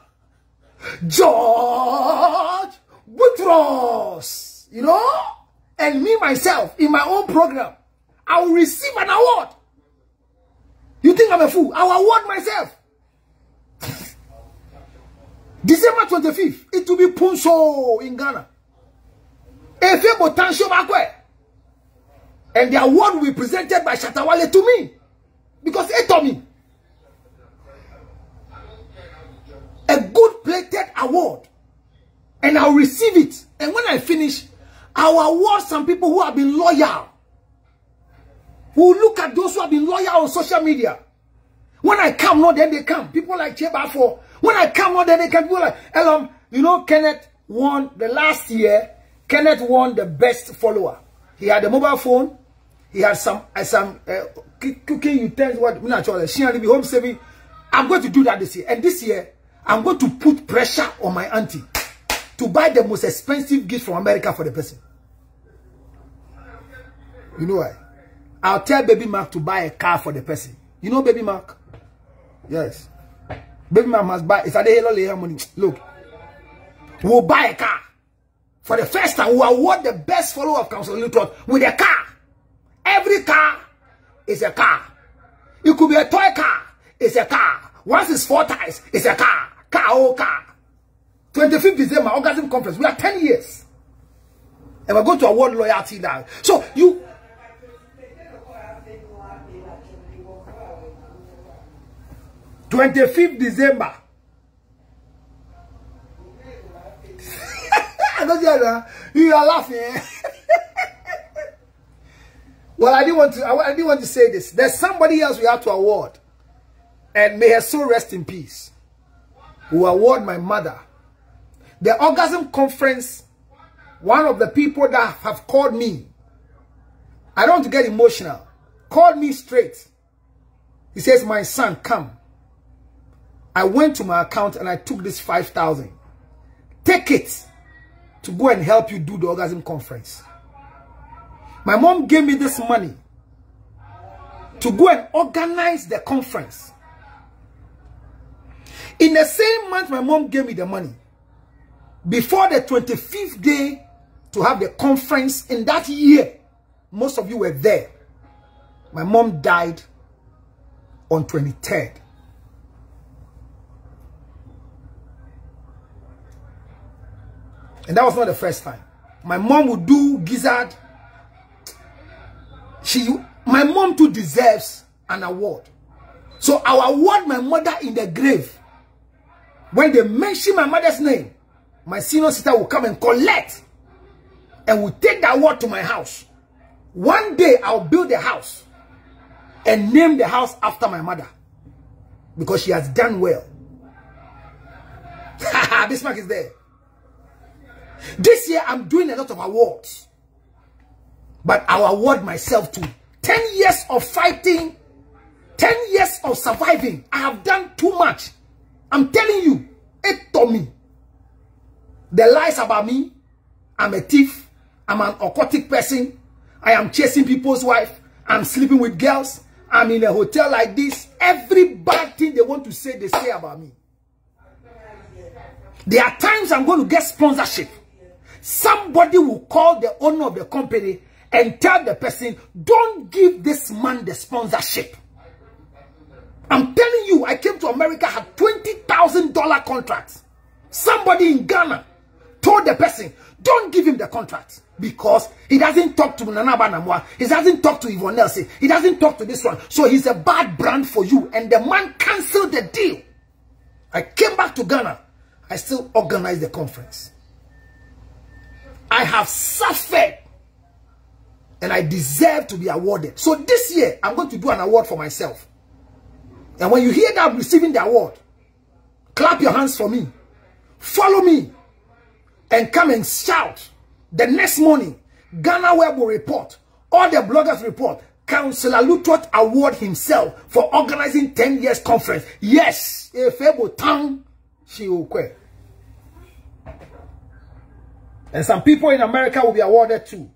George Lutterodt. You know? And me, myself, in my own program, I will receive an award. You think I'm a fool? I will award myself. December 25th, it will be Punso in Ghana. And the award will be presented by Shatta Wale to me. Because he told me. A good plated award. And I'll receive it. And when I finish, I'll award some people who have been loyal. Who look at those who have been loyal on social media. When I come, no, then they come. People like Cheba for. When I come, no, then they come. People like Elam. You know, Kenneth won the last year. Kenneth won the best follower. He had a mobile phone. He had some uh, some uh, cooking utensils. What not sure. She had to be home saving. I'm going to do that this year. And this year, I'm going to put pressure on my auntie to buy the most expensive gift from America for the person. You know why? I'll tell Baby Mark to buy a car for the person. You know Baby Mark? Yes. Baby Mark must buy. It's a day money. Look. We'll buy a car. For the first time, we award the best follower of Council Lutterodt with a car. Every car is a car. It could be a toy car. It's a car. Once it's four tires, it's a car. Car, oh car. 25th December, Orgasm Conference. We are 10 years. And we're going to award loyalty now. So you... Twenty-fifth December, you are laughing. Eh? well, I didn't want to. I, didn't want to say this. There's somebody else we have to award, and may her soul rest in peace. Who award my mother. The orgasm conference. One of the people that have called me. I don't get emotional. Called me straight. He says, "My son, come." I went to my account and I took this 5,000. Take it to go and help you do the orgasm conference. My mom gave me this money to go and organize the conference. In the same month, my mom gave me the money. Before the 25th day to have the conference in that year, most of you were there. My mom died on 23rd. And that was not the first time. My mom would do gizzard. She, my mom too deserves an award. So I'll award my mother in the grave. When they mention my mother's name, my senior sister will come and collect and will take that award to my house. One day I'll build a house and name the house after my mother. because she has done well. Bismarck is there. This year, I'm doing a lot of awards. But I'll award myself to 10 years of fighting, 10 years of surviving. I have done too much. I'm telling you, it to me. The lies about me, I'm a thief, I'm an aquatic person, I am chasing people's wife, I'm sleeping with girls, I'm in a hotel like this. Every bad thing they want to say, they say about me. There are times I'm going to get sponsorship. Somebody will call the owner of the company and tell the person, don't give this man the sponsorship. I'm telling you, I came to America, had $20,000 contracts. Somebody in Ghana told the person, don't give him the contract because he doesn't talk to Nana Aba Anamoah. He doesn't talk to Yvonne Nelson. He doesn't talk to this one. So he's a bad brand for you. And the man canceled the deal. I came back to Ghana. I still organized the conference. I have suffered and I deserve to be awarded. So this year, I'm going to do an award for myself. And when you hear that I'm receiving the award, clap your hands for me. Follow me. And come and shout. The next morning, Ghana Web will report. All the bloggers report. Councillor Lutterodt award himself for organizing 10 years conference. Yes. Able tongue, she will quit. And some people in America will be awarded too.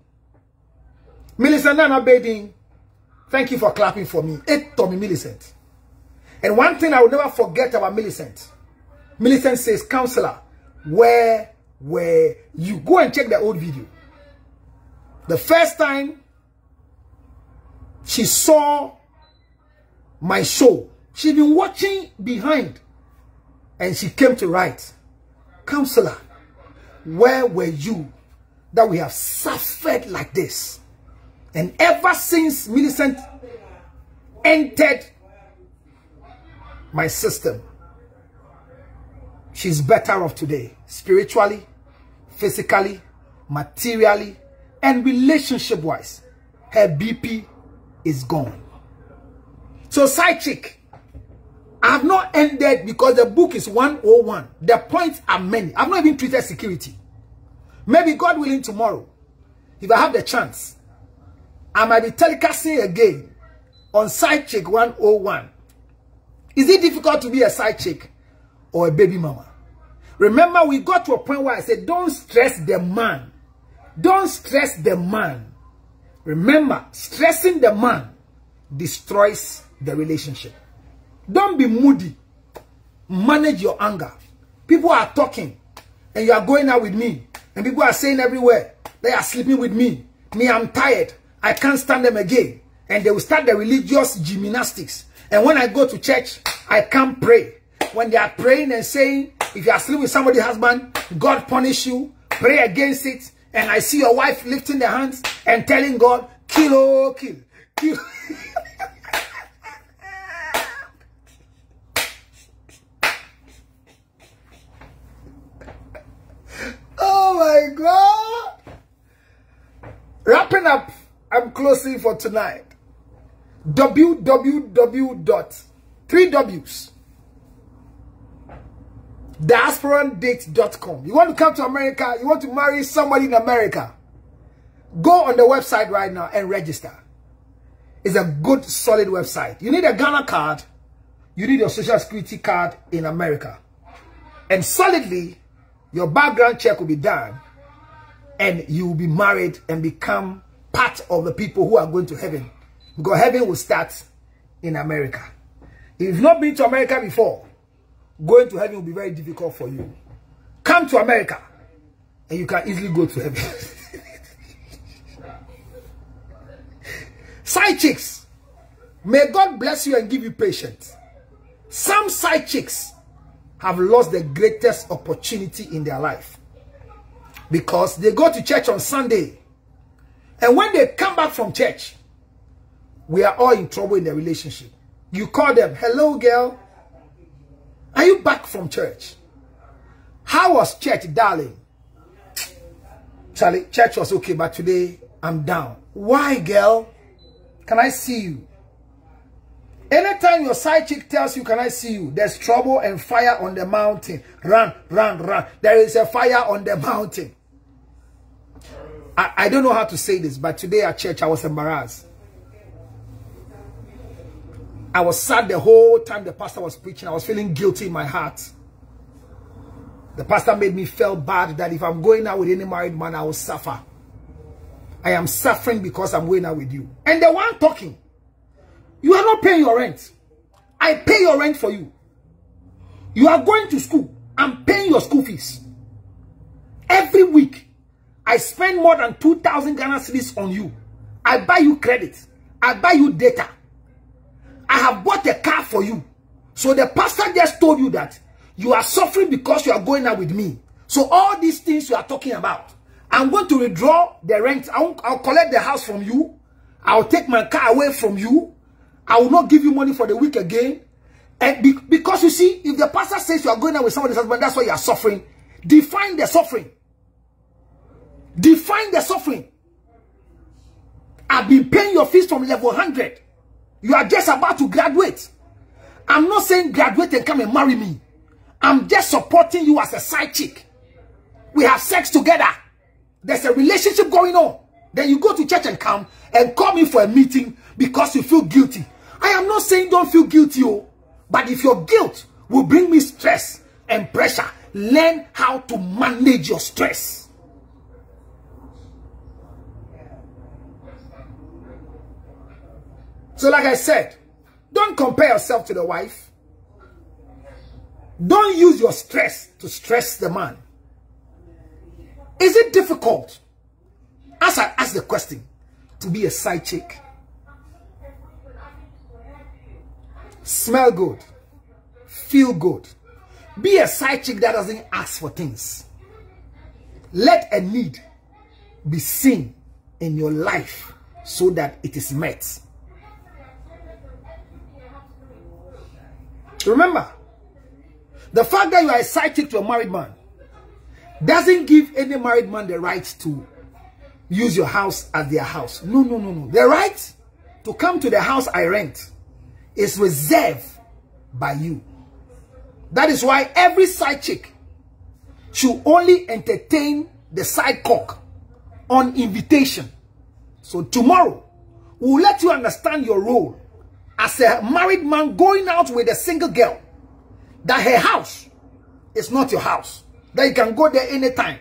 Millicent Nana Bading, thank you for clapping for me. It Tommy Millicent. And one thing I will never forget about Millicent. Millicent says, Counselor, where were you? Go and check the old video. The first time she saw my show, she'd been watching behind and she came to write, Counselor, where were you that we have suffered like this? And ever since Millicent entered my system, she's better off today. Spiritually, physically, materially, and relationship-wise. Her BP is gone. So side chick, I have not ended because the book is 101. The points are many. I've not even treated security. Maybe God willing tomorrow, if I have the chance, I might be telecasting again on Side Chick 101. Is it difficult to be a side chick or a baby mama? Remember, we got to a point where I said, don't stress the man. Don't stress the man. Remember, stressing the man destroys the relationship. Don't be moody. Manage your anger. People are talking and you are going out with me. And people are saying everywhere, they are sleeping with me. Me, I'm tired. I can't stand them again. And they will start the religious gymnastics. And when I go to church, I can't pray. When they are praying and saying, if you are sleeping with somebody's husband, God punish you, pray against it. And I see your wife lifting their hands and telling God, kill, oh, kill, kill. oh my God. Wrapping up I'm closing for tonight. www three W's diasporandate.com. You want to come to America, you want to marry somebody in America, go on the website right now and register. It's a good, solid website. You need a Ghana card. You need your social security card in America. And solidly, your background check will be done. And you will be married and become part of the people who are going to heaven. Because heaven will start in America. If you've not been to America before, going to heaven will be very difficult for you. Come to America and you can easily go to heaven. side chicks, may God bless you and give you patience. Some side chicks have lost the greatest opportunity in their life because they go to church on Sunday and when they come back from church, we are all in trouble in the relationship. You call them, hello girl, are you back from church? How was church, darling? Charlie, church was okay, but today I'm down. Why, girl? Can I see you? Anytime your side chick tells you, Can I see you? There's trouble and fire on the mountain. Run, run, run. There is a fire on the mountain. I, I don't know how to say this, but today at church I was embarrassed. I was sad the whole time the pastor was preaching. I was feeling guilty in my heart. The pastor made me feel bad that if I'm going out with any married man, I will suffer. I am suffering because I'm going out with you. And the one talking, you are not paying your rent. I pay your rent for you. You are going to school. I'm paying your school fees. Every week, I spend more than 2,000 Ghana cedis on you. I buy you credit. I buy you data. I have bought a car for you. So the pastor just told you that you are suffering because you are going out with me. So all these things you are talking about, I'm going to withdraw the rent. I'll, I'll collect the house from you. I'll take my car away from you. I will not give you money for the week again. And be, because you see, if the pastor says you are going out with somebody's husband, that's why you are suffering. Define the suffering. Define the suffering. I've been paying your fees from level 100. You are just about to graduate. I'm not saying graduate and come and marry me. I'm just supporting you as a side chick. We have sex together. There's a relationship going on. Then you go to church and come and call me for a meeting because you feel guilty. I am not saying don't feel guilty, oh, but if your guilt will bring me stress and pressure, learn how to manage your stress. So like I said, don't compare yourself to the wife. Don't use your stress to stress the man. Is it difficult, as I ask the question, to be a side chick? Smell good. Feel good. Be a side chick that doesn't ask for things. Let a need be seen in your life so that it is met. Remember, the fact that you are a side chick to a married man doesn't give any married man the right to use your house as their house. No, no, no, no. The right to come to the house I rent is reserved by you. That is why every side chick should only entertain the side cock on invitation. So tomorrow, we'll let you understand your role as a married man going out with a single girl, that her house is not your house. That you can go there anytime.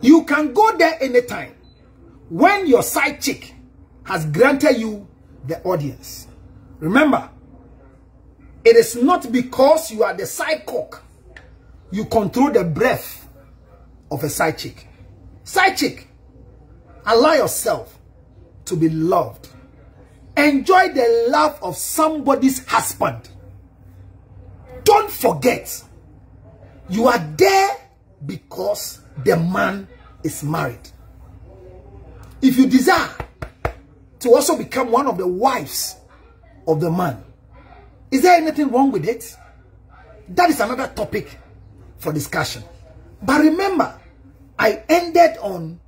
You can go there anytime when your side chick has granted you the audience. Remember, it is not because you are the side cock you control the breath of a side chick. Side chick, allow yourself to be loved Enjoy the love of somebody's husband. Don't forget, you are there because the man is married. If you desire to also become one of the wives of the man, is there anything wrong with it? That is another topic for discussion. But remember, I ended on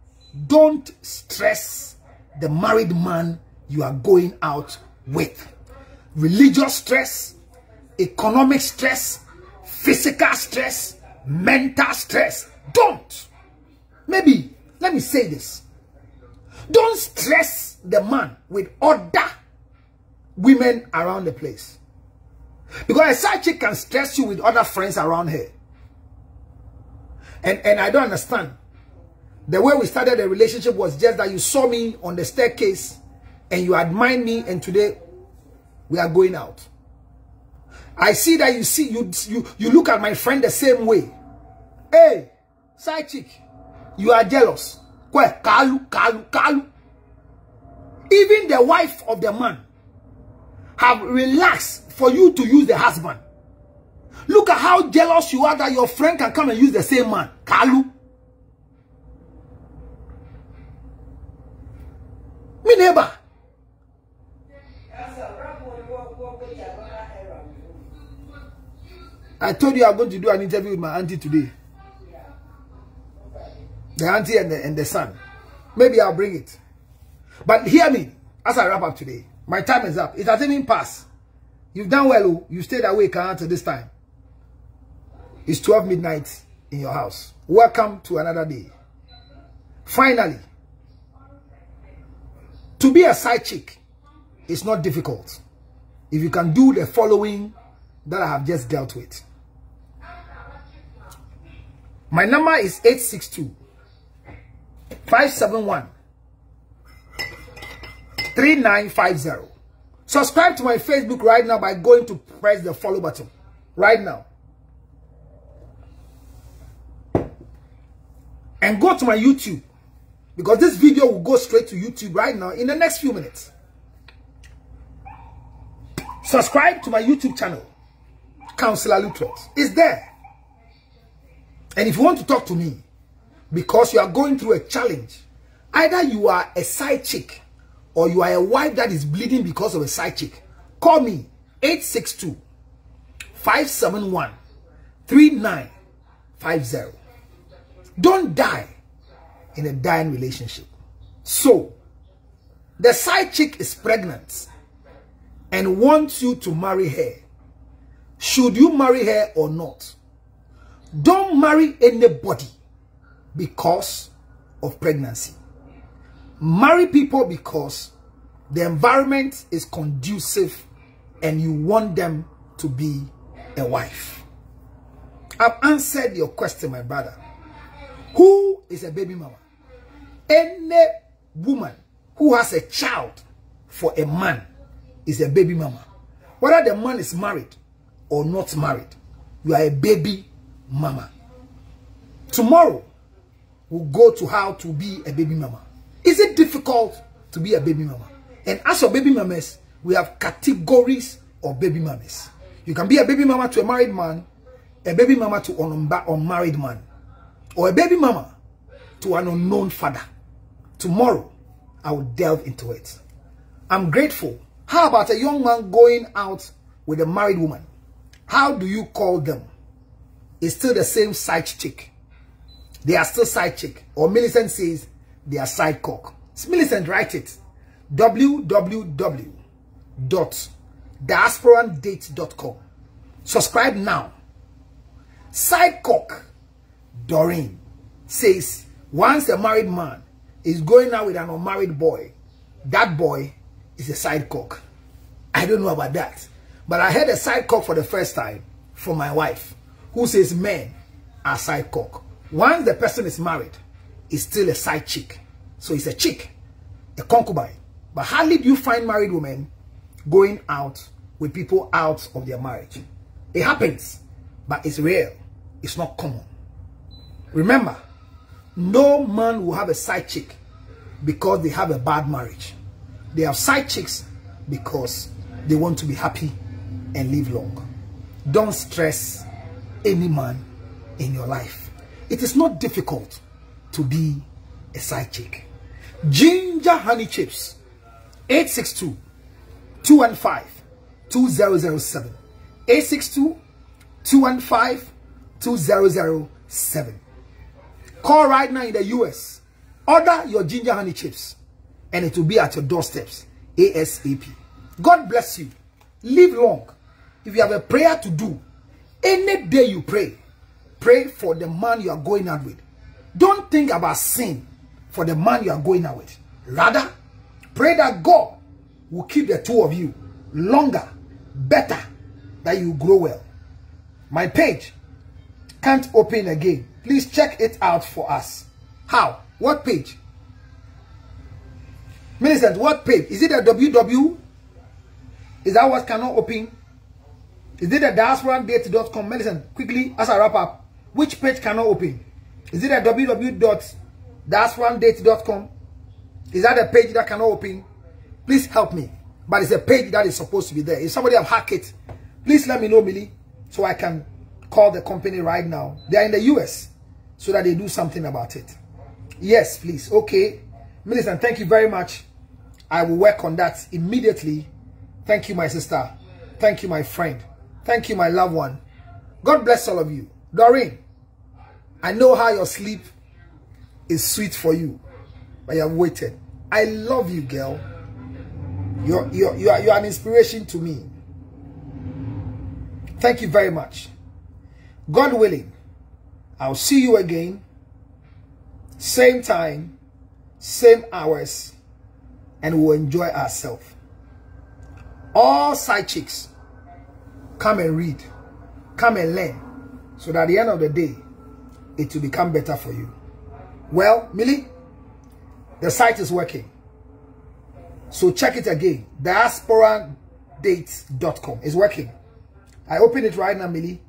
don't stress the married man you are going out with. Religious stress, economic stress, physical stress, mental stress. Don't. Maybe, let me say this. Don't stress the man with other women around the place. Because a side chick can stress you with other friends around her. And, and I don't understand. The way we started the relationship was just that you saw me on the staircase and you admired me and today we are going out. I see that you see you you you look at my friend the same way. Hey, side chick, you are jealous. Even the wife of the man have relaxed for you to use the husband. Look at how jealous you are that your friend can come and use the same man. Kalu. Me neighbor. I told you I'm going to do an interview with my auntie today. The auntie and the, and the son. Maybe I'll bring it. But hear me as I wrap up today. My time is up. It hasn't even passed. You've done well. Oh. You stayed awake until this time. It's 12 midnight in your house. Welcome to another day. Finally, to be a side chick is not difficult if you can do the following that I have just dealt with. My number is 862 571 3950. Subscribe to my Facebook right now by going to press the follow button right now. And go to my YouTube because this video will go straight to YouTube right now in the next few minutes. Subscribe to my YouTube channel, Counselor Lutterodt. It's there. And if you want to talk to me, because you are going through a challenge, either you are a side chick or you are a wife that is bleeding because of a side chick, call me 862 571 3950. Don't die in a dying relationship. So, the side chick is pregnant and wants you to marry her. Should you marry her or not? Don't marry anybody because of pregnancy. Marry people because the environment is conducive and you want them to be a wife. I've answered your question, my brother. Who is a baby mama? Any woman who has a child for a man is a baby mama. Whether the man is married or not married, you are a baby mama. Tomorrow, we'll go to how to be a baby mama. Is it difficult to be a baby mama? And as for baby mamas, we have categories of baby mamas. You can be a baby mama to a married man, a baby mama to an unmarried man, or a baby mama to an unknown father. Tomorrow, I will delve into it. I'm grateful. How about a young man going out with a married woman? How do you call them? It's still the same side chick. They are still side chick. Or Millicent says they are side cock. Millicent, write it. www.diasporandate.com. Subscribe now. Side cock Doreen says once a married man is going out with an unmarried boy, that boy is a side cock. I don't know about that. But I heard a side cock for the first time from my wife who says men are side cock. Once the person is married, it's still a side chick. So it's a chick, a concubine. But hardly do you find married women going out with people out of their marriage. It happens, but it's rare. It's not common. Remember, no man will have a side chick because they have a bad marriage. They have side chicks because they want to be happy and live long. Don't stress any man in your life. It is not difficult to be a side chick. Ginger honey chips 862 215 2007 862 215 2007 Call right now in the US. Order your ginger honey chips and it will be at your doorsteps ASAP. God bless you. Live long. If you have a prayer to do, any day you pray, pray for the man you are going out with. Don't think about sin for the man you are going out with. Rather, pray that God will keep the two of you longer, better, that you grow well. My page can't open again. Please check it out for us. How? What page? Millicent, what page? Is it a WW? Is that what cannot open? Is it a diasporandate.com? Millicent, quickly, as I wrap up, which page cannot open? Is it a www.diasporandate.com? Is that a page that cannot open? Please help me. But it's a page that is supposed to be there. If somebody have hacked it, please let me know, Millie, so I can call the company right now. They are in the US, so that they do something about it. Yes, please. Okay. Millicent, thank you very much. I will work on that immediately. Thank you, my sister. Thank you, my friend. Thank you, my loved one. God bless all of you. Doreen, I know how your sleep is sweet for you, but you have waited. I love you, girl. You're, you're, you, are, you are an inspiration to me. Thank you very much. God willing, I'll see you again. Same time, same hours, and we'll enjoy ourselves. All side chicks, come and read, come and learn, so that at the end of the day, it will become better for you. Well, Millie, the site is working. So check it again. Diasporadates.com is working. I open it right now, Millie.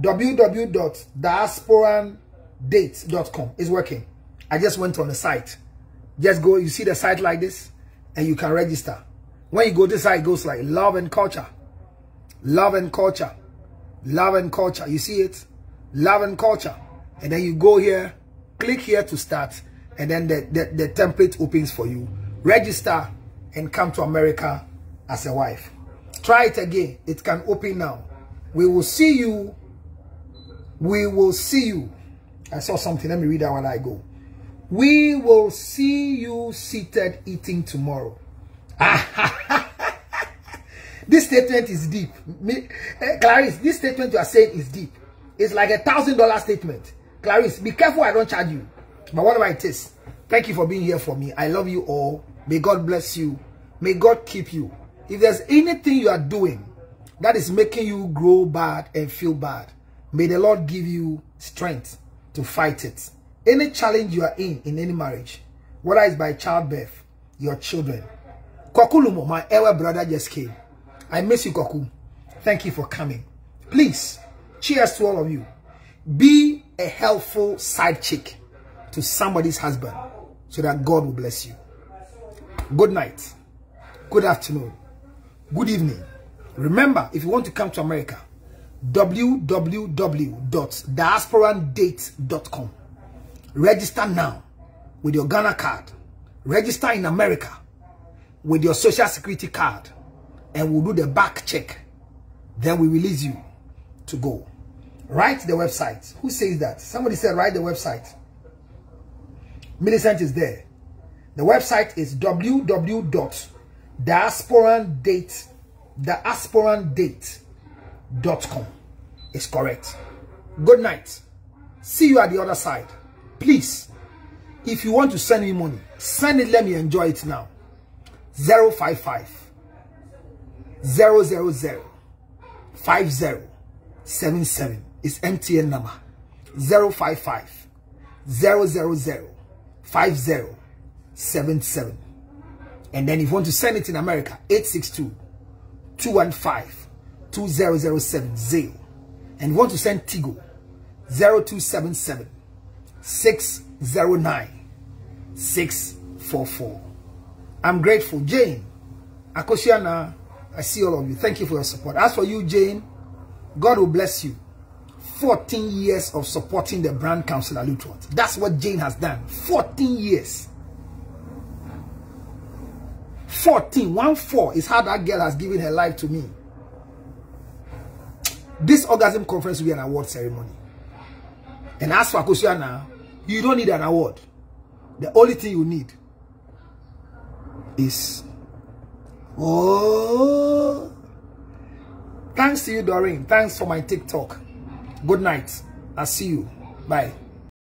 www.diasporadates.com is working. I just went on the site. Just go, you see the site like this, and you can register. When you go to site, it goes like love and culture. Love and culture. Love and culture. You see it? Love and culture. And then you go here, click here to start, and then the, the, the template opens for you. Register and come to America as a wife. Try it again. It can open now. We will see you. We will see you. I saw something. Let me read that while I go. We will see you seated eating tomorrow. this statement is deep. Me, uh, Clarice, this statement you are saying is deep. It's like a thousand dollar statement. Clarice, be careful I don't charge you. But whatever it is, thank you for being here for me. I love you all. May God bless you. May God keep you. If there's anything you are doing that is making you grow bad and feel bad, may the Lord give you strength to fight it. Any challenge you are in, in any marriage, whether it's by childbirth, your children. Kwakulumo, my elder brother just came. I miss you, Kwaku. Thank you for coming. Please, cheers to all of you. Be a helpful side chick to somebody's husband so that God will bless you. Good night. Good afternoon. Good evening. Remember, if you want to come to America, www.diasporandate.com. Register now with your Ghana card. Register in America with your social security card. And we'll do the back check. Then we release you to go. Write the website. Who says that? Somebody said write the website. Millicent is there. The website is www.diasporandate diasporandate.com. It's correct. Good night. See you at the other side. Please, if you want to send me money, send it. Let me enjoy it now. 055 000 5077 is MTN number. 055 000 5077. And then if you want to send it in America, 862 215 2007 And you want to send Tigo, 0277 609 644. I'm grateful. Jane, Akoshiana, I see all of you. Thank you for your support. As for you, Jane, God will bless you. 14 years of supporting the brand council Lutterodt. That's what Jane has done. 14 years. 14, 1 4 is how that girl has given her life to me. This orgasm conference will be an award ceremony. And as for Akoshiana, you don't need an award. The only thing you need is oh thanks to you Doreen thanks for my TikTok good night. I'll see you. Bye